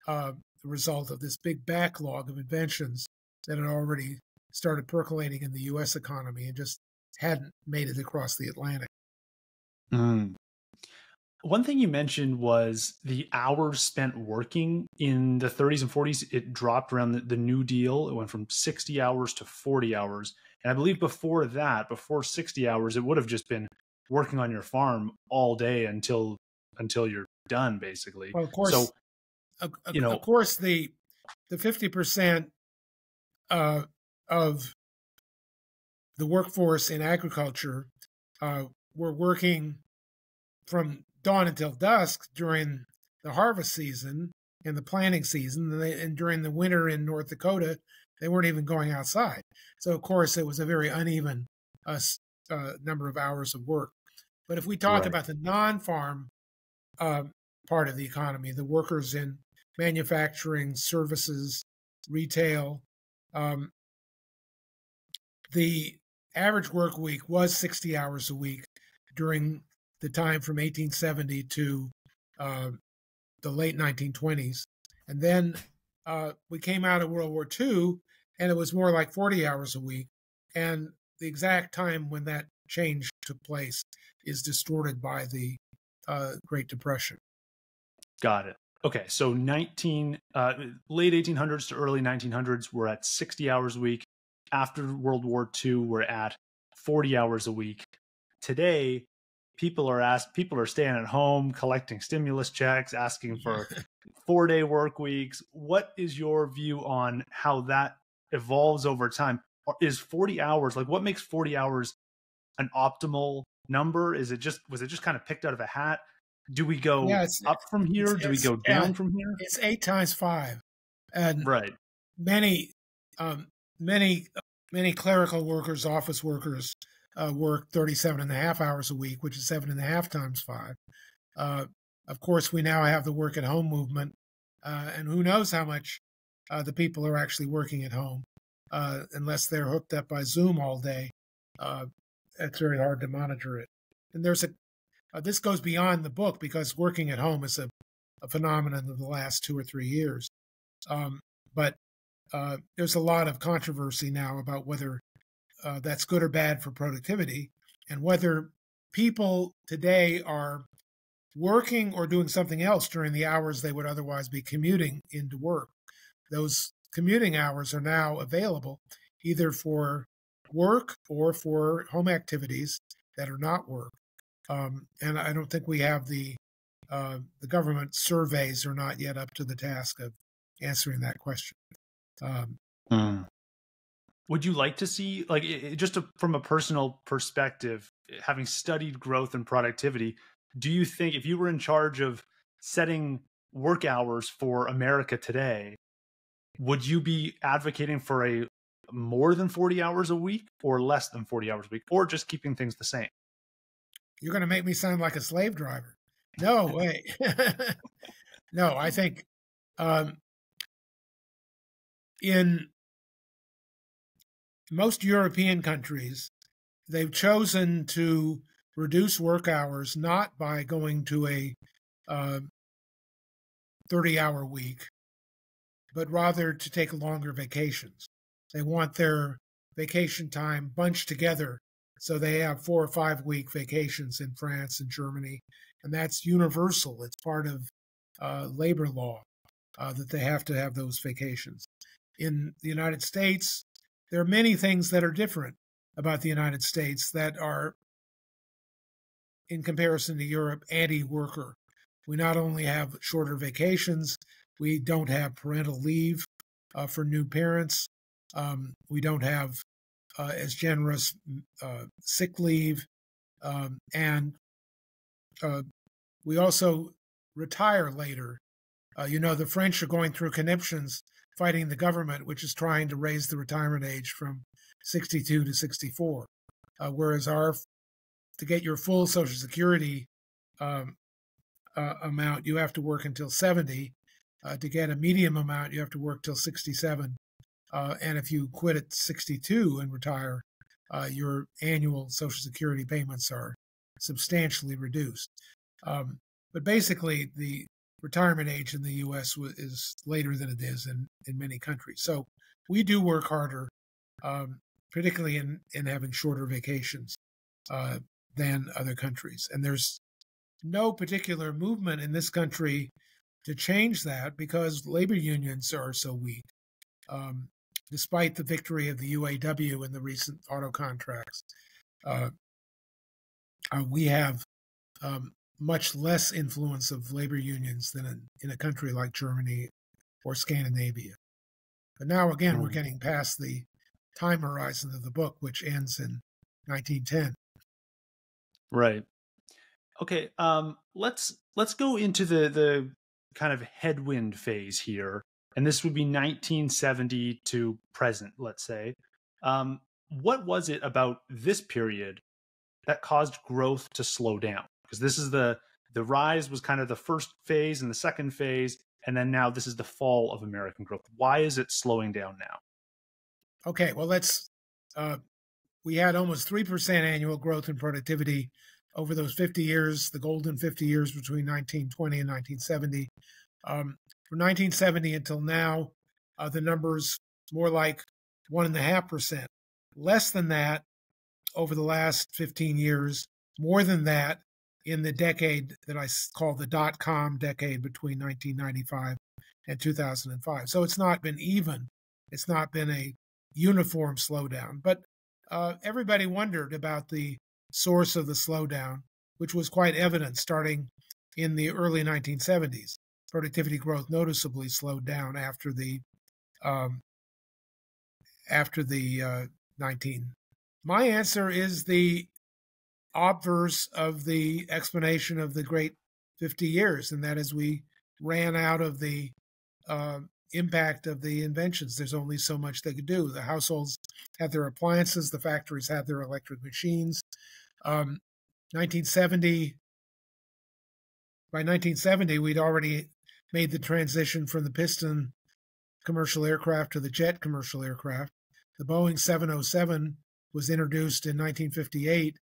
uh, the result of this big backlog of inventions that had already started percolating in the U.S. economy and just hadn't made it across the Atlantic. Mm. One thing you mentioned was the hours spent working in the 30s and 40s. It dropped around the, the, New Deal. It went from 60 hours to 40 hours. And I believe before that, before 60 hours, it would have just been working on your farm all day until until you're done, basically. Well, of course, so of, you know, of course, the the fifty percent uh, of the workforce in agriculture uh, were working from dawn until dusk during the harvest season and the planting season, and, they, and during the winter in North Dakota, they weren't even going outside. So, of course, it was a very uneven uh, uh, number of hours of work. But if we talk Right. about the non-farm uh, part of the economy, the workers in manufacturing, services, retail, um, the average work week was 60 hours a week during the time from 1870 to uh, the late 1920s. And then uh, we came out of World War II, and it was more like 40 hours a week. And the exact time when that change took place is distorted by the uh, Great Depression. Got it. Okay, so 19 uh, late 1800s to early 1900s, we're at 60 hours a week. After World War II, we're at 40 hours a week. Today, people are asked people are staying at home, collecting stimulus checks, asking for four day work weeks. What is your view on how that evolves over time? Is 40 hours like what makes 40 hours an optimal number? Is it just was it just kind of picked out of a hat? Do we go Yeah, up from here? Do we go down from here? It's eight times five. And Right. many um, many many clerical workers office workers uh, work 37 and a half hours a week which is seven and a half times five uh, of course we now have the work at home movement uh, and who knows how much uh, the people are actually working at home uh, unless they're hooked up by zoom all day uh, it's very hard to monitor it and there's a uh, this goes beyond the book because working at home is a, a phenomenon of the last two or three years um, but uh, there's a lot of controversy now about whether uh, that's good or bad for productivity and whether people today are working or doing something else during the hours they would otherwise be commuting into work. Those commuting hours are now available either for work or for home activities that are not work. Um, and I don't think we have the uh, the government surveys are not yet up to the task of answering that question. Um, Would you like to see, like, i- i- just a, from a personal perspective, having studied growth and productivity, do you think if you were in charge of setting work hours for America today, would you be advocating for a more than 40 hours a week or less than 40 hours a week or just keeping things the same? You're going to make me sound like a slave driver. No way. no, I think um, in most European countries, they've chosen to reduce work hours not by going to a uh, 30 hour week, but rather to take longer vacations. They want their vacation time bunched together so they have four or five week vacations in France and Germany, and that's universal. It's part of uh, labor law uh, that they have to have those vacations. In the United States, there are many things that are different about the United States that are, in comparison to Europe, anti worker. We not only have shorter vacations, we don't have parental leave uh, for new parents, um, we don't have uh, as generous uh, sick leave, um, and uh, we also retire later. Uh, you know, the French are going through conniptions fighting the government, which is trying to raise the retirement age from 62 to 64, uh, whereas our to get your full Social Security um, uh, amount, you have to work until 70. Uh, to get a medium amount, you have to work till 67. Uh, and if you quit at 62 and retire, uh, your annual Social Security payments are substantially reduced. Um, but basically, the retirement age in the U.S. is later than it is in, in many countries. So we do work harder, um, particularly in, in having shorter vacations uh, than other countries. And there's no particular movement in this country to change that because labor unions are so weak. Um, despite the victory of the UAW in the recent auto contracts, uh, uh, we have um, much less influence of labor unions than in, in a country like Germany or Scandinavia. But now again, we're hmm. getting past the time horizon of the book, which ends in 1910. Right. Okay. Um, let's let's go into the the kind of headwind phase here, and this would be 1970 to present. Let's say. Um, what was it about this period that caused growth to slow down? Because this is the the rise was kind of the first phase and the second phase, and then now this is the fall of American growth. Why is it slowing down now? Okay, well, let's. Uh, we had almost three percent annual growth in productivity over those 50 years, the golden 50 years between 1920 and 1970. Um, from 1970 until now, uh, the numbers more like one and a half percent. Less than that over the last 15 years. More than that in the decade that I call the dot com decade between 1995 and 2005. So it's not been even. It's not been a uniform slowdown. But uh, everybody wondered about the source of the slowdown, which was quite evident starting in the early 1970s. Productivity growth noticeably slowed down after the um, after the uh, 19. My answer is the obverse of the explanation of the great 50 years, and that is we ran out of the uh, impact of the inventions. There's only so much they could do. The households had their appliances, the factories had their electric machines. Um, 1970, by 1970, we'd already made the transition from the piston commercial aircraft to the jet commercial aircraft. The Boeing 707 was introduced in 1958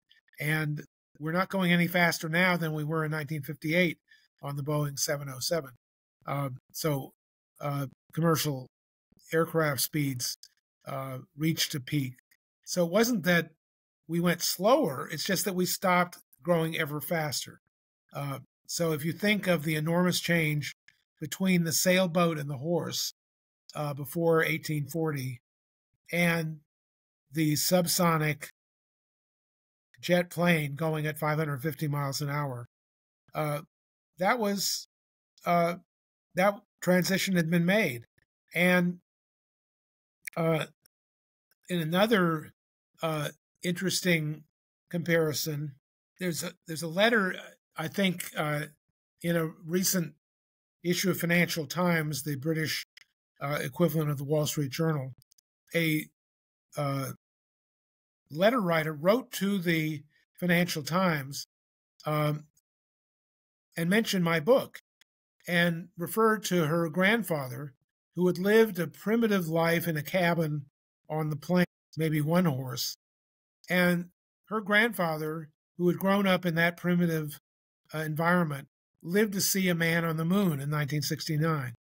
and we're not going any faster now than we were in 1958 on the Boeing 707. Uh, so uh, commercial aircraft speeds uh, reached a peak. So it wasn't that we went slower, it's just that we stopped growing ever faster. Uh, so if you think of the enormous change between the sailboat and the horse uh, before 1840 and the subsonic jet plane going at 550 miles an hour. Uh, that was uh, that transition had been made, and uh, in another uh, interesting comparison, there's a there's a letter I think uh, in a recent issue of Financial Times, the British uh, equivalent of the Wall Street Journal, a letter writer wrote to the Financial Times um, and mentioned my book and referred to her grandfather, who had lived a primitive life in a cabin on the plains, maybe one horse. And her grandfather, who had grown up in that primitive uh, environment, lived to see a man on the moon in 1969.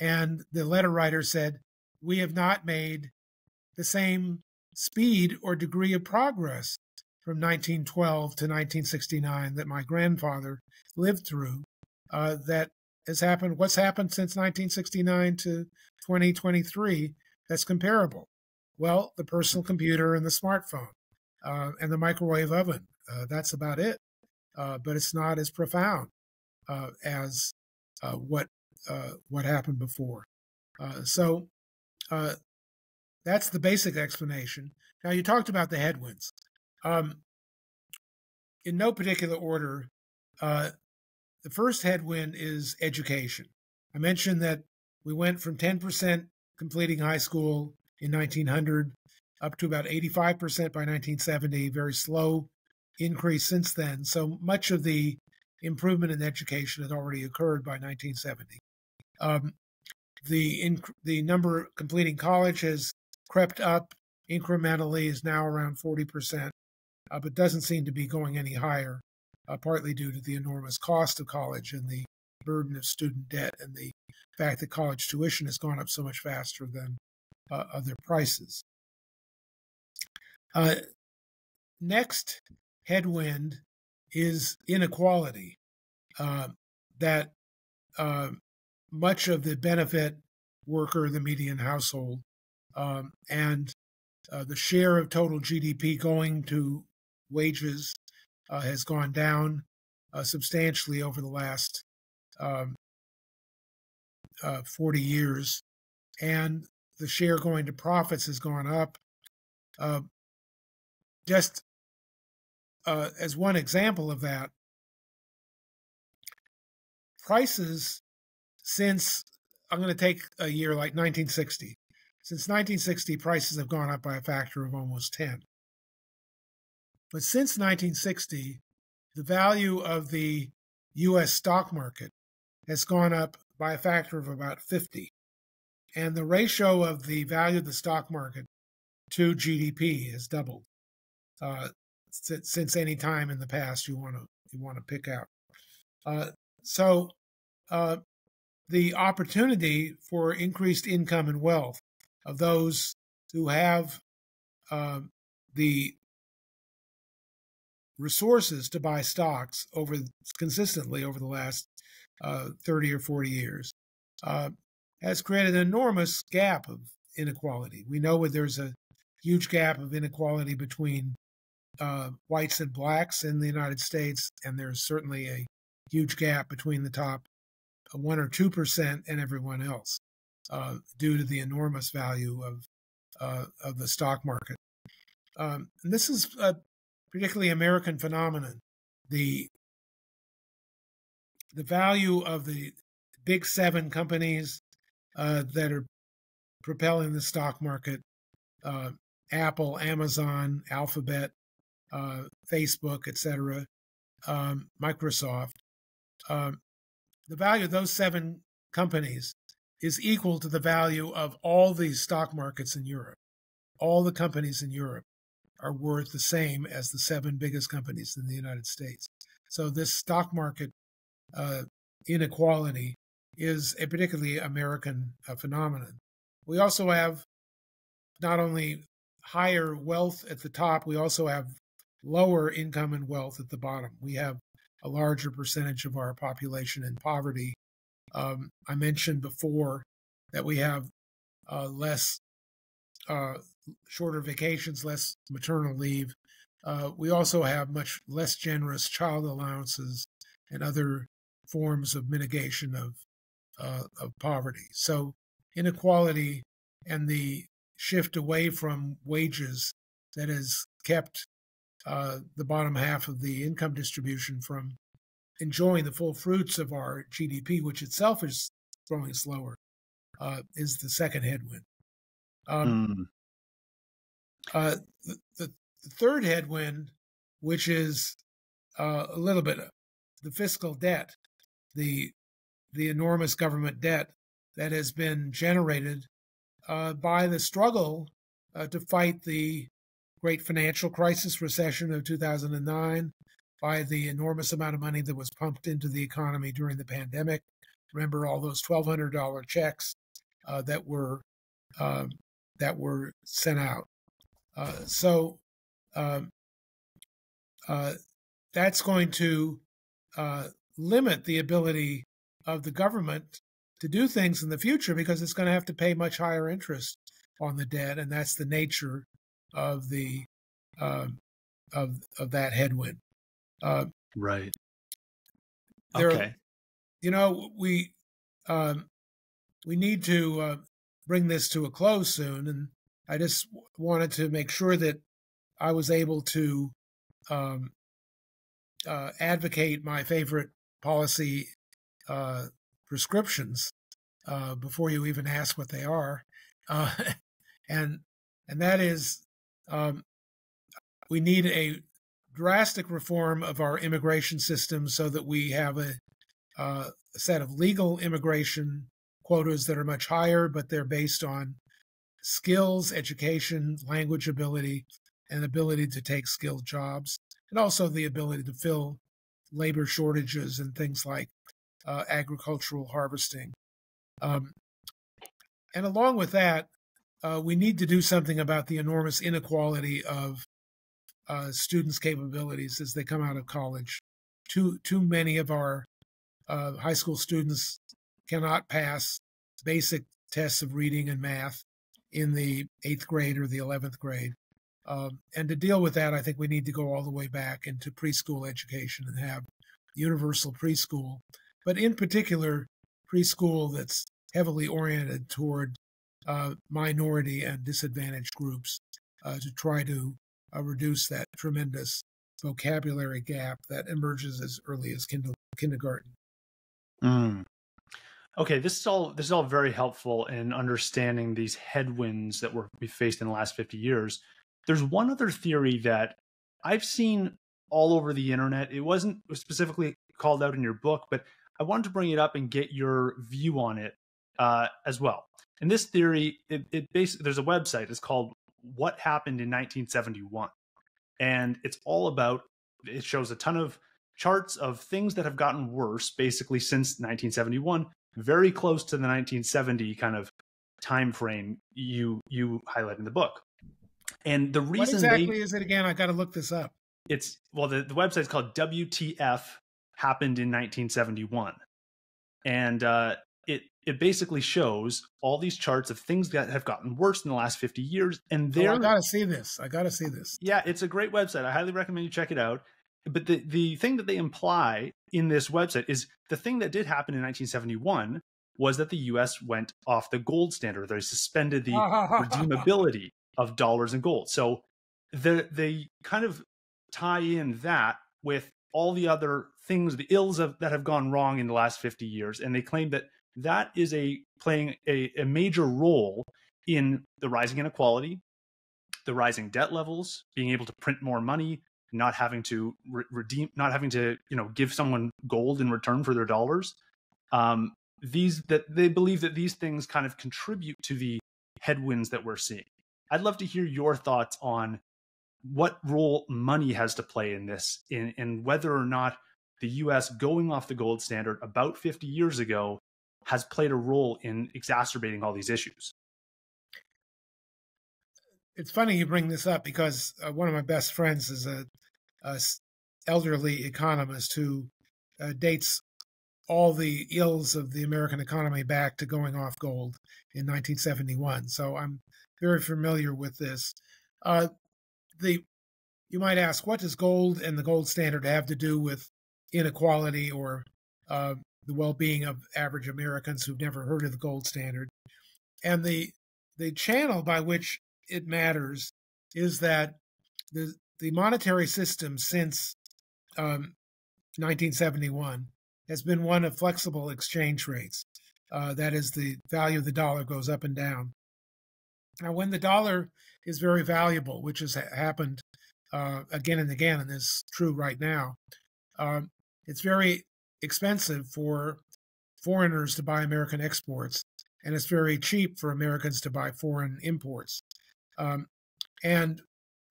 And the letter writer said, We have not made the same speed or degree of progress from 1912 to 1969 that my grandfather lived through uh, that has happened. What's happened since 1969 to 2023 that's comparable? Well, the personal computer and the smartphone uh, and the microwave oven. Uh, that's about it. Uh, but it's not as profound as uh, what what happened before. so that's the basic explanation. Now, you talked about the headwinds. Um, in no particular order, uh, the first headwind is education. I mentioned that we went from 10% completing high school in 1900 up to about 85% by 1970, very slow increase since then. So much of the improvement in education had already occurred by 1970. Um, the the number completing college has crept up incrementally is now around 40%, uh, but doesn't seem to be going any higher, uh, partly due to the enormous cost of college and the burden of student debt and the fact that college tuition has gone up so much faster than uh, other prices. Uh, next headwind is inequality. Uh, that uh, much of the benefit worker, the median household, um, and uh, the share of total GDP going to wages uh, has gone down. uh, substantially over the last um, uh, 40 years, and the share going to profits has gone up. Just uh, as one example of that, prices since I'm going to take a year like 1960. Since 1960, prices have gone up by a factor of almost 10. But since 1960, the value of the US stock market has gone up by a factor of about 50. And the ratio of the value of the stock market to GDP has doubled uh, since, any time in the past you want to you want to pick out. Uh, so uh, the opportunity for increased income and wealth of those who have uh, the resources to buy stocks over consistently over the last uh, 30 or 40 years uh, has created an enormous gap of inequality. We know that there's a huge gap of inequality between uh, whites and blacks in the United States, and there's certainly a huge gap between the top one or two percent and everyone else uh, due to the enormous value of uh, of the stock market. Um, and this is a particularly American phenomenon. The the value of the big seven companies uh, that are propelling the stock market uh, Apple, Amazon, Alphabet, uh, Facebook, etc., um, Microsoft. Um, the value of those seven companies is equal to the value of all the stock markets in Europe. All the companies in Europe are worth the same as the seven biggest companies in the United States. So this stock market uh, inequality is a particularly American uh, phenomenon. We also have not only higher wealth at the top, we also have lower income and wealth at the bottom. We have a larger percentage of our population in poverty. Um, I mentioned before that we have uh, less, uh, shorter vacations, less maternal leave. Uh, we also have much less generous child allowances and other forms of mitigation of uh, of poverty. So inequality and the shift away from wages that has kept uh, the bottom half of the income distribution from enjoying the full fruits of our GDP, which itself is growing slower, uh, is the second headwind. Um, mm. uh, the, the, the, third headwind, which is uh, a little bit the fiscal debt, the the enormous government debt that has been generated uh, by the struggle uh, to fight the great financial crisis recession of 2009 by the enormous amount of money that was pumped into the economy during the pandemic. Remember all those $1,200 checks uh, that were uh, that were sent out. Uh, so um, uh, that's going to uh, limit the ability of the government to do things in the future because it's going to have to pay much higher interest on the debt, and that's the nature of the um, of of that headwind. Uh, right. There, okay. You know, we um, we need to uh, bring this to a close soon, and I just wanted to make sure that I was able to um, uh, advocate my favorite policy uh, prescriptions uh, before you even ask what they are, uh, and and that is um, we need a drastic reform of our immigration system so that we have a, uh, a set of legal immigration quotas that are much higher, but they're based on skills, education, language ability, and ability to take skilled jobs, and also the ability to fill labor shortages and things like uh, agricultural harvesting. Um, and along with that, uh, we need to do something about the enormous inequality of uh, students' capabilities as they come out of college. Too too many of our uh, high school students cannot pass basic tests of reading and math in the eighth grade or the eleventh grade. Um, and to deal with that, I think we need to go all the way back into preschool education and have universal preschool, but in particular, preschool that's heavily oriented toward uh, minority and disadvantaged groups uh, to try to uh, reduce that tremendous vocabulary gap that emerges as early as kind- kindergarten. Mm. Okay, this is all this is all very helpful in understanding these headwinds that we're, we faced in the last 50 years. There's one other theory that I've seen all over the internet. It wasn't specifically called out in your book, but I wanted to bring it up and get your view on it uh, as well. And this theory, it, it basically there's a website. It's called "What Happened in 1971," and it's all about. It shows a ton of charts of things that have gotten worse basically since 1971 very close to the 1970 kind of time frame you you highlight in the book and the reason what exactly they, is it again i got to look this up it's well the, the website's called wtf happened in 1971 and uh, it it basically shows all these charts of things that have gotten worse in the last 50 years and there oh, i gotta see this i gotta see this yeah it's a great website i highly recommend you check it out but the, the thing that they imply in this website is the thing that did happen in 1971 was that the US went off the gold standard. They suspended the redeemability of dollars and gold. So the, they kind of tie in that with all the other things, the ills of, that have gone wrong in the last 50 years. And they claim that that is a playing a, a major role in the rising inequality, the rising debt levels, being able to print more money, not having to re- redeem, not having to you know give someone gold in return for their dollars. Um, these that they believe that these things kind of contribute to the headwinds that we're seeing. I'd love to hear your thoughts on what role money has to play in this, in, in whether or not the U.S. going off the gold standard about 50 years ago has played a role in exacerbating all these issues it's funny you bring this up because uh, one of my best friends is a uh, elderly economist who uh, dates all the ills of the American economy back to going off gold in 1971. So I'm very familiar with this. Uh, the you might ask, what does gold and the gold standard have to do with inequality or uh, the well-being of average Americans who've never heard of the gold standard? And the the channel by which it matters is that the the monetary system since um, 1971 has been one of flexible exchange rates. Uh, that is, the value of the dollar goes up and down. Now, when the dollar is very valuable, which has happened uh, again and again, and is true right now, uh, it's very expensive for foreigners to buy American exports, and it's very cheap for Americans to buy foreign imports. Um, and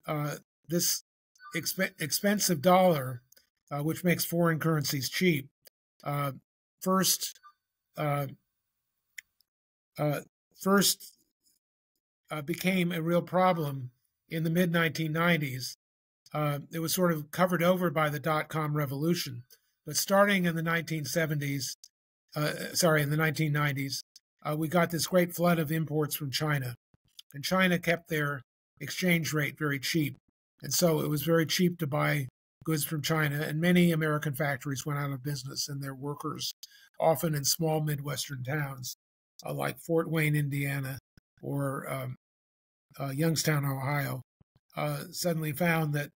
uh, this exp- expensive dollar, uh, which makes foreign currencies cheap, uh, first uh, uh, first uh, became a real problem in the mid 1990s. it was sort of covered over by the dot com revolution, but starting in the 1970s, sorry, in the 1990s, we got this great flood of imports from China, and China kept their exchange rate very cheap. And so it was very cheap to buy goods from China, and many American factories went out of business, and their workers, often in small Midwestern towns uh, like Fort Wayne, Indiana, or um, uh, Youngstown, Ohio, uh, suddenly found that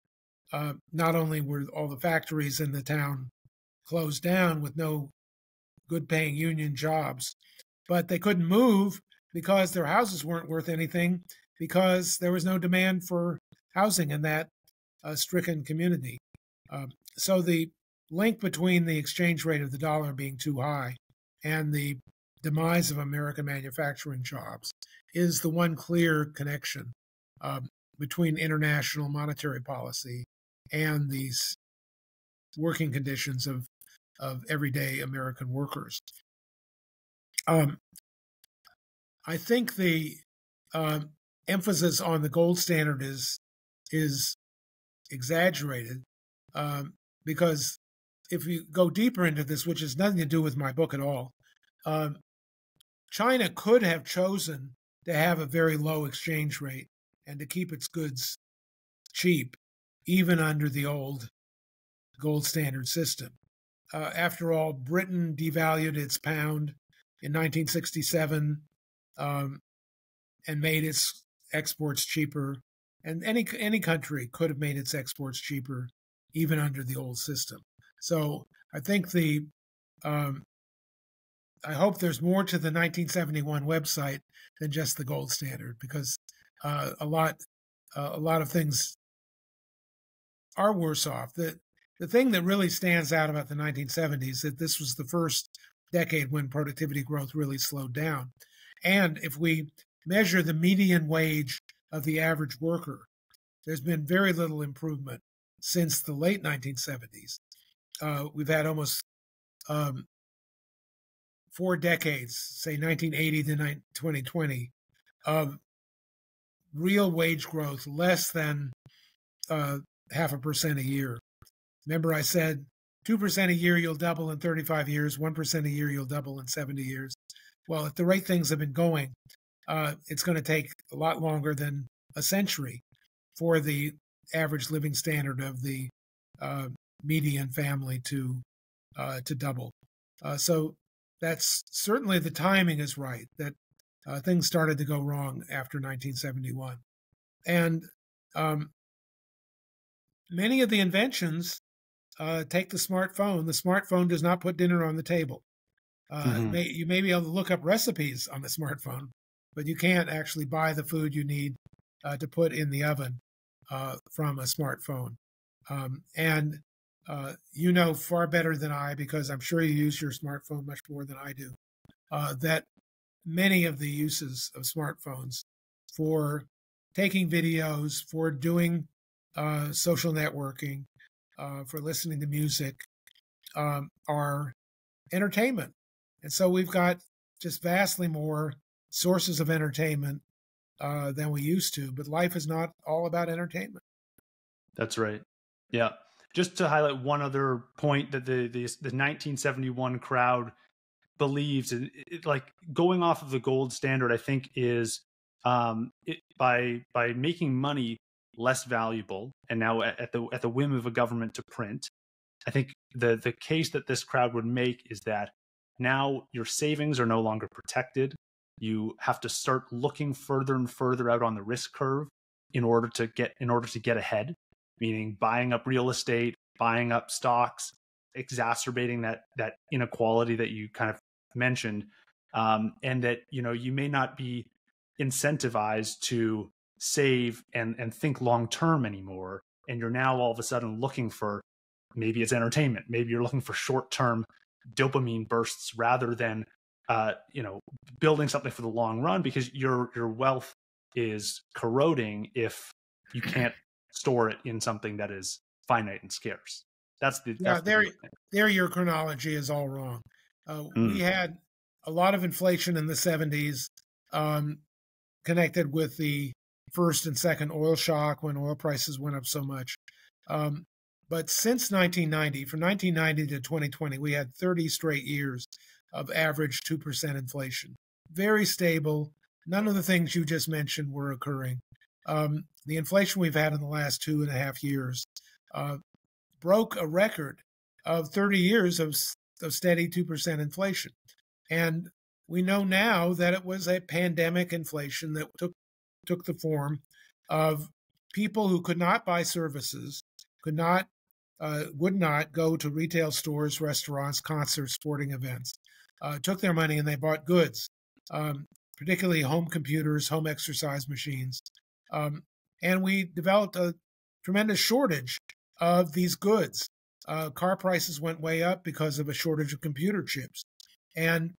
uh, not only were all the factories in the town closed down with no good paying union jobs, but they couldn't move because their houses weren't worth anything because there was no demand for housing in that uh, stricken community. Um, so the link between the exchange rate of the dollar being too high and the demise of American manufacturing jobs is the one clear connection um, between international monetary policy and these working conditions of of everyday American workers. Um, I think the um, emphasis on the gold standard is is exaggerated um, because if you go deeper into this, which has nothing to do with my book at all, um, China could have chosen to have a very low exchange rate and to keep its goods cheap, even under the old gold standard system. Uh, after all, Britain devalued its pound in 1967 um, and made its exports cheaper. And any any country could have made its exports cheaper, even under the old system. So I think the um, I hope there's more to the 1971 website than just the gold standard because uh, a lot uh, a lot of things are worse off. The the thing that really stands out about the 1970s that this was the first decade when productivity growth really slowed down. And if we measure the median wage of the average worker, there's been very little improvement since the late 1970s. Uh, we've had almost um, four decades, say 1980 to 2020, of real wage growth less than uh, half a percent a year. Remember, I said 2% a year you'll double in 35 years, 1% a year you'll double in 70 years. Well, if the right things have been going, uh, it's going to take a lot longer than a century for the average living standard of the uh, median family to uh, to double. Uh, so that's certainly the timing is right that uh, things started to go wrong after 1971, and um, many of the inventions uh, take the smartphone. The smartphone does not put dinner on the table. Uh, mm-hmm. may, you may be able to look up recipes on the smartphone, but you can't actually buy the food you need uh, to put in the oven uh, from a smartphone. Um, and uh, you know far better than I, because I'm sure you use your smartphone much more than I do, uh, that many of the uses of smartphones for taking videos, for doing social networking, uh, for listening to music um, are entertainment. And so we've got just vastly more sources of entertainment uh, than we used to. But life is not all about entertainment. That's right. Yeah. Just to highlight one other point that the the, the 1971 crowd believes, it, it, like going off of the gold standard, I think is um, it, by by making money less valuable and now at the at the whim of a government to print. I think the the case that this crowd would make is that now your savings are no longer protected. You have to start looking further and further out on the risk curve in order to get in order to get ahead meaning buying up real estate buying up stocks exacerbating that that inequality that you kind of mentioned. Um, and that you know you may not be incentivized to save and and think long term anymore and you're now all of a sudden looking for maybe it's entertainment maybe you're looking for short term dopamine bursts rather than uh, you know building something for the long run because your your wealth is corroding if you can't store it in something that is finite and scarce. That's the yeah there the there your chronology is all wrong. Uh, mm. we had a lot of inflation in the 70s um, connected with the first and second oil shock when oil prices went up so much. Um, but since 1990, from 1990 to 2020, we had 30 straight years of average 2% inflation. Very stable. None of the things you just mentioned were occurring. Um, the inflation we've had in the last two and a half years uh, broke a record of 30 years of, of steady 2% inflation. And we know now that it was a pandemic inflation that took took the form of people who could not buy services, could not, uh, would not go to retail stores, restaurants, concerts, sporting events, uh, took their money and they bought goods, um, particularly home computers, home exercise machines. Um, and we developed a tremendous shortage of these goods. Uh, car prices went way up because of a shortage of computer chips. And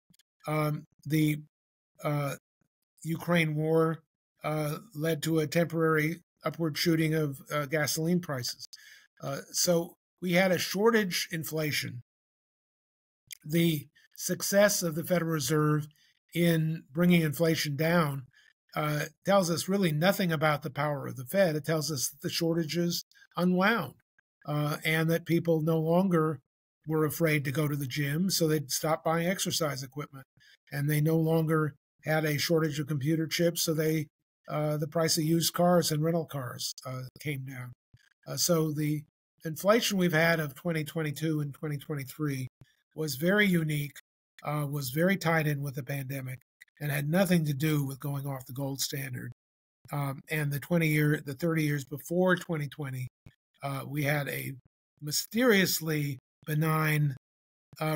um, the uh, Ukraine war uh, led to a temporary upward shooting of uh, gasoline prices. Uh, so we had a shortage inflation. The success of the Federal Reserve in bringing inflation down uh, tells us really nothing about the power of the Fed. It tells us that the shortages unwound uh, and that people no longer were afraid to go to the gym, so they'd stop buying exercise equipment. And they no longer had a shortage of computer chips, so they uh, the price of used cars and rental cars uh, came down. Uh, so the inflation we've had of 2022 and 2023 was very unique, uh, was very tied in with the pandemic, and had nothing to do with going off the gold standard. Um, and the 20 year, the 30 years before 2020, uh, we had a mysteriously benign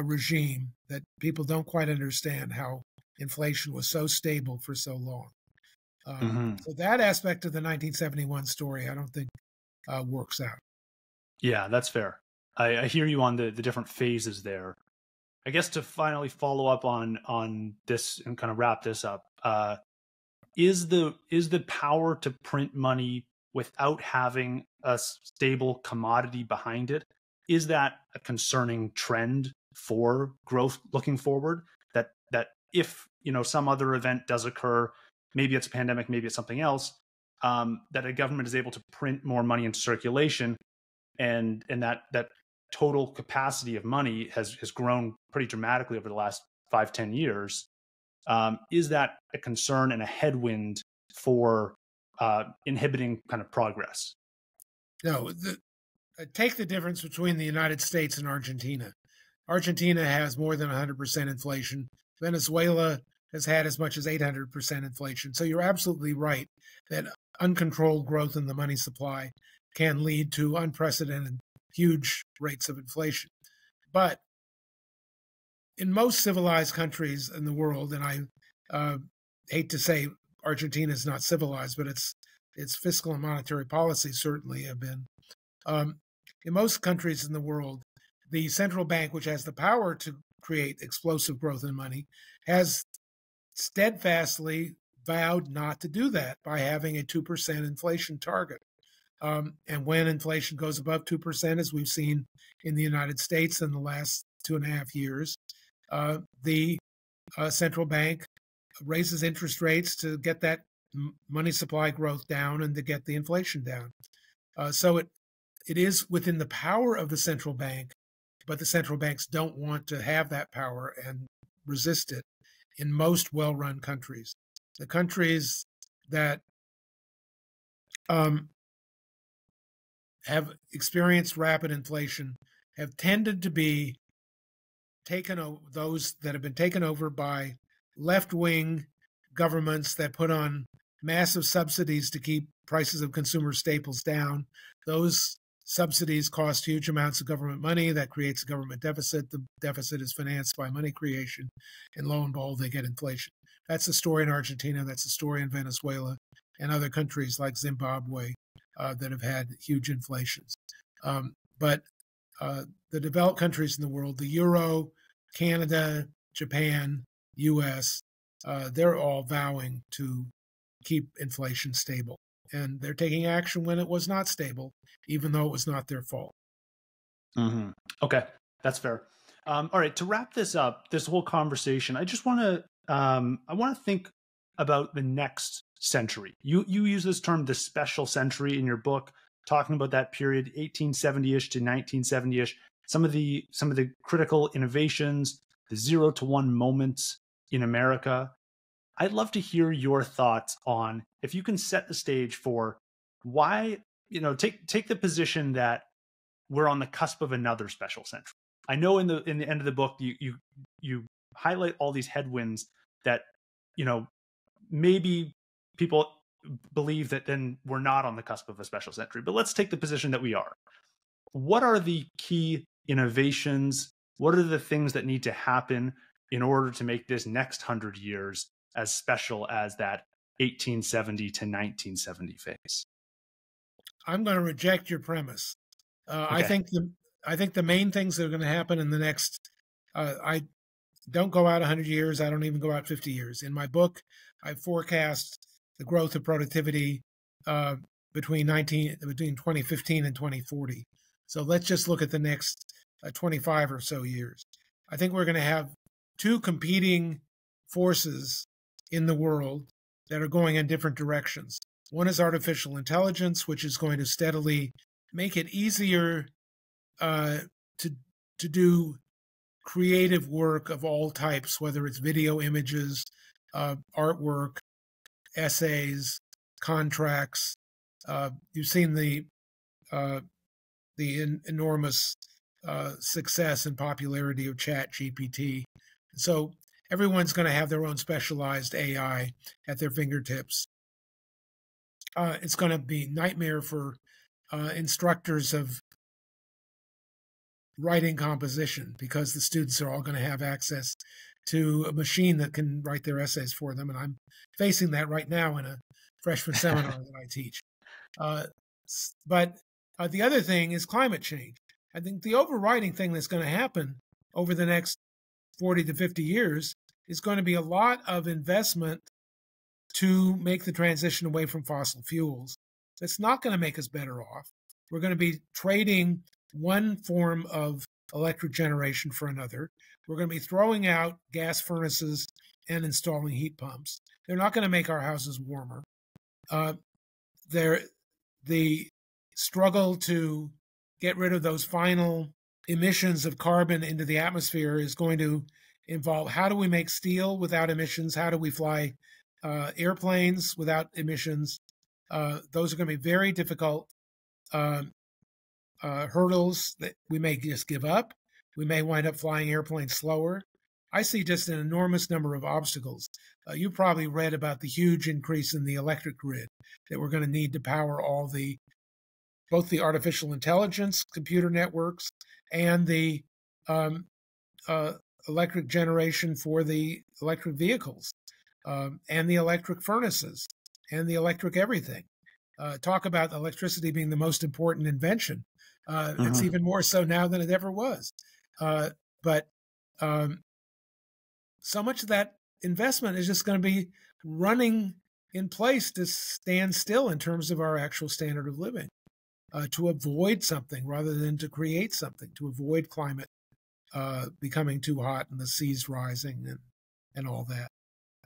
regime that people don't quite understand how inflation was so stable for so long. Um, mm-hmm. So that aspect of the 1971 story, I don't think uh, works out. Yeah, that's fair. I, I, hear you on the the different phases there. I guess to finally follow up on on this and kind of wrap this up, uh, is the is the power to print money without having a stable commodity behind it is that a concerning trend for growth looking forward that that if you know some other event does occur maybe it's a pandemic maybe it's something else um, that a government is able to print more money into circulation and and that that total capacity of money has has grown pretty dramatically over the last five ten years. Um, is that a concern and a headwind for uh, inhibiting kind of progress? No the, uh, take the difference between the united states and argentina. Argentina has more than 100% inflation. Venezuela has had as much as 800% inflation so you're absolutely right that uncontrolled growth in the money supply can lead to unprecedented huge rates of inflation. But in most civilized countries in the world, and I uh, hate to say Argentina is not civilized, but its its fiscal and monetary policies certainly have been. Um, in most countries in the world, the central bank, which has the power to create explosive growth in money, has steadfastly vowed not to do that by having a 2% inflation target. Um, and when inflation goes above 2%, as we've seen in the United States in the last two and a half years, uh, the uh, central bank raises interest rates to get that money supply growth down and to get the inflation down. Uh, so it it is within the power of the central bank, but the central banks don't want to have that power and resist it in most well-run countries. The countries that um, have experienced rapid inflation have tended to be taken over those that have been taken over by left-wing governments that put on massive subsidies to keep prices of consumer staples down those subsidies cost huge amounts of government money that creates a government deficit the deficit is financed by money creation and lo and behold they get inflation that's the story in argentina that's the story in venezuela and other countries like zimbabwe uh, that have had huge inflations. Um, but uh, the developed countries in the world, the euro, Canada, Japan, US, uh, they're all vowing to keep inflation stable. And they're taking action when it was not stable, even though it was not their fault. Mm-hmm. Okay, that's fair. Um, all right, to wrap this up, this whole conversation, I just want to um, I want to think about the next century. You you use this term the special century in your book talking about that period 1870ish to 1970ish some of the some of the critical innovations the 0 to 1 moments in America. I'd love to hear your thoughts on if you can set the stage for why, you know, take take the position that we're on the cusp of another special century. I know in the in the end of the book you you you highlight all these headwinds that you know maybe people believe that then we're not on the cusp of a special century. But let's take the position that we are. What are the key innovations? What are the things that need to happen in order to make this next hundred years as special as that 1870 to 1970 phase? I'm going to reject your premise. Uh, okay. I think the I think the main things that are going to happen in the next uh, I don't go out 100 years. I don't even go out 50 years. In my book, I forecast the growth of productivity uh, between 19 between 2015 and 2040. So let's just look at the next uh, 25 or so years. I think we're going to have two competing forces in the world that are going in different directions. One is artificial intelligence, which is going to steadily make it easier uh, to to do creative work of all types, whether it's video images, uh, artwork, essays, contracts. Uh, you've seen the uh, the in, enormous uh, success and popularity of Chat GPT. So everyone's going to have their own specialized AI at their fingertips. Uh, it's going to be nightmare for uh, instructors of writing composition because the students are all going to have access to a machine that can write their essays for them. And I'm facing that right now in a freshman seminar that I teach. Uh, but uh, the other thing is climate change. I think the overriding thing that's going to happen over the next 40 to 50 years is going to be a lot of investment to make the transition away from fossil fuels. It's not going to make us better off. We're going to be trading one form of electric generation for another. We're going to be throwing out gas furnaces and installing heat pumps. They're not going to make our houses warmer. Uh, the struggle to get rid of those final emissions of carbon into the atmosphere is going to involve how do we make steel without emissions? How do we fly uh, airplanes without emissions? Uh, those are going to be very difficult um, uh, hurdles that we may just give up. We may wind up flying airplanes slower. I see just an enormous number of obstacles. Uh, you probably read about the huge increase in the electric grid that we're going to need to power all the both the artificial intelligence computer networks and the um, uh, electric generation for the electric vehicles um, and the electric furnaces and the electric everything. Uh, talk about electricity being the most important invention. Uh. It's even more so now than it ever was. Uh, but um, so much of that investment is just going to be running in place to stand still in terms of our actual standard of living uh, to avoid something rather than to create something, to avoid climate uh, becoming too hot and the seas rising and, and all that.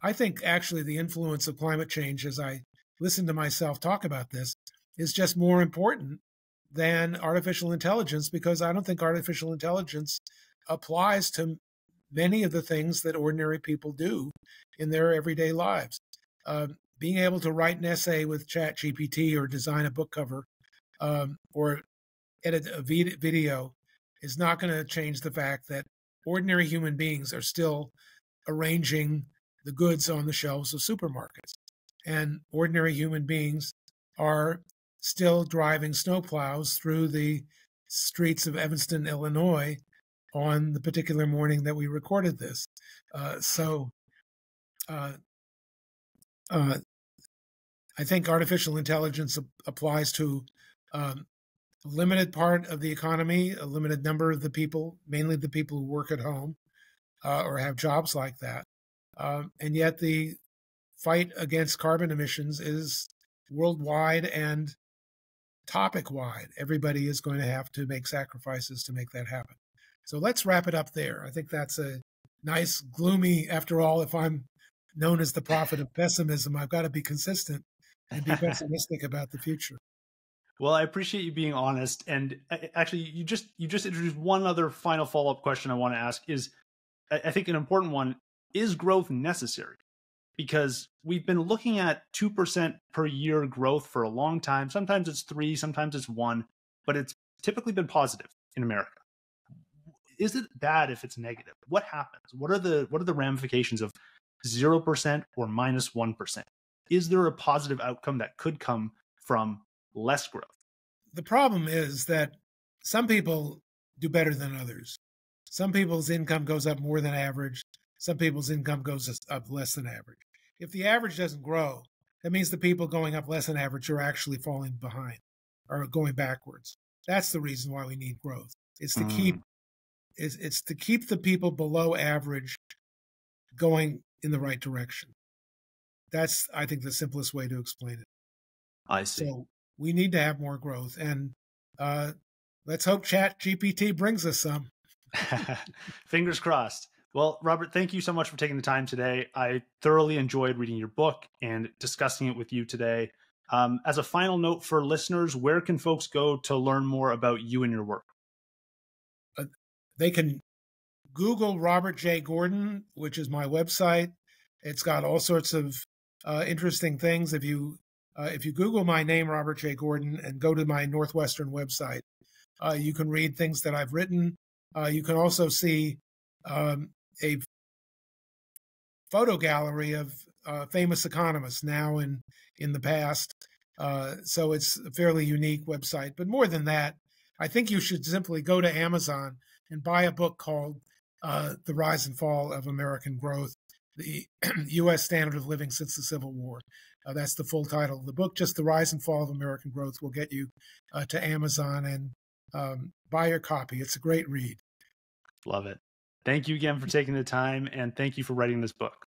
I think actually the influence of climate change, as I listen to myself talk about this, is just more important than artificial intelligence because I don't think artificial intelligence applies to many of the things that ordinary people do in their everyday lives. Uh, being able to write an essay with Chat GPT or design a book cover um, or edit a video is not going to change the fact that ordinary human beings are still arranging the goods on the shelves of supermarkets. And ordinary human beings are still driving snowplows through the streets of Evanston, Illinois on the particular morning that we recorded this. Uh, so uh, uh, I think artificial intelligence applies to um, a limited part of the economy, a limited number of the people, mainly the people who work at home uh, or have jobs like that. Um, and yet the fight against carbon emissions is worldwide and topic wide. Everybody is going to have to make sacrifices to make that happen. So let's wrap it up there. I think that's a nice, gloomy, after all, if I'm known as the prophet of pessimism, I've got to be consistent and be pessimistic about the future. Well, I appreciate you being honest. And uh, actually, you just you just introduced one other final follow up question I want to ask is, I think an important one is growth necessary? Because we've been looking at two percent per year growth for a long time. Sometimes it's three, sometimes it's one, but it's typically been positive in America. Is it bad if it's negative? What happens? What are the what are the ramifications of zero percent or minus one percent? Is there a positive outcome that could come from less growth. The problem is that some people do better than others. Some people's income goes up more than average. Some people's income goes up less than average. If the average doesn't grow, that means the people going up less than average are actually falling behind or going backwards. That's the reason why we need growth. It's to mm. keep it's, it's to keep the people below average going in the right direction. That's I think the simplest way to explain it. I see. So we need to have more growth. And uh, let's hope Chat GPT brings us some. Fingers crossed. Well, Robert, thank you so much for taking the time today. I thoroughly enjoyed reading your book and discussing it with you today. Um, as a final note for listeners, where can folks go to learn more about you and your work? Uh, they can Google Robert J. Gordon, which is my website. It's got all sorts of uh, interesting things. If you uh, if you Google my name, Robert J. Gordon, and go to my Northwestern website, Uh, you can read things that I've written. Uh, you can also see um, a photo gallery of uh, famous economists now and in the past. Uh, so it's a fairly unique website. But more than that, I think you should simply go to Amazon and buy a book called uh, The Rise and Fall of American Growth, the U.S. Standard of Living Since the Civil War. Uh, that's the full title of the book. Just The Rise and Fall of American Growth will get you uh, to Amazon and um, buy your copy. It's a great read. Love it. Thank you again for taking the time and thank you for writing this book.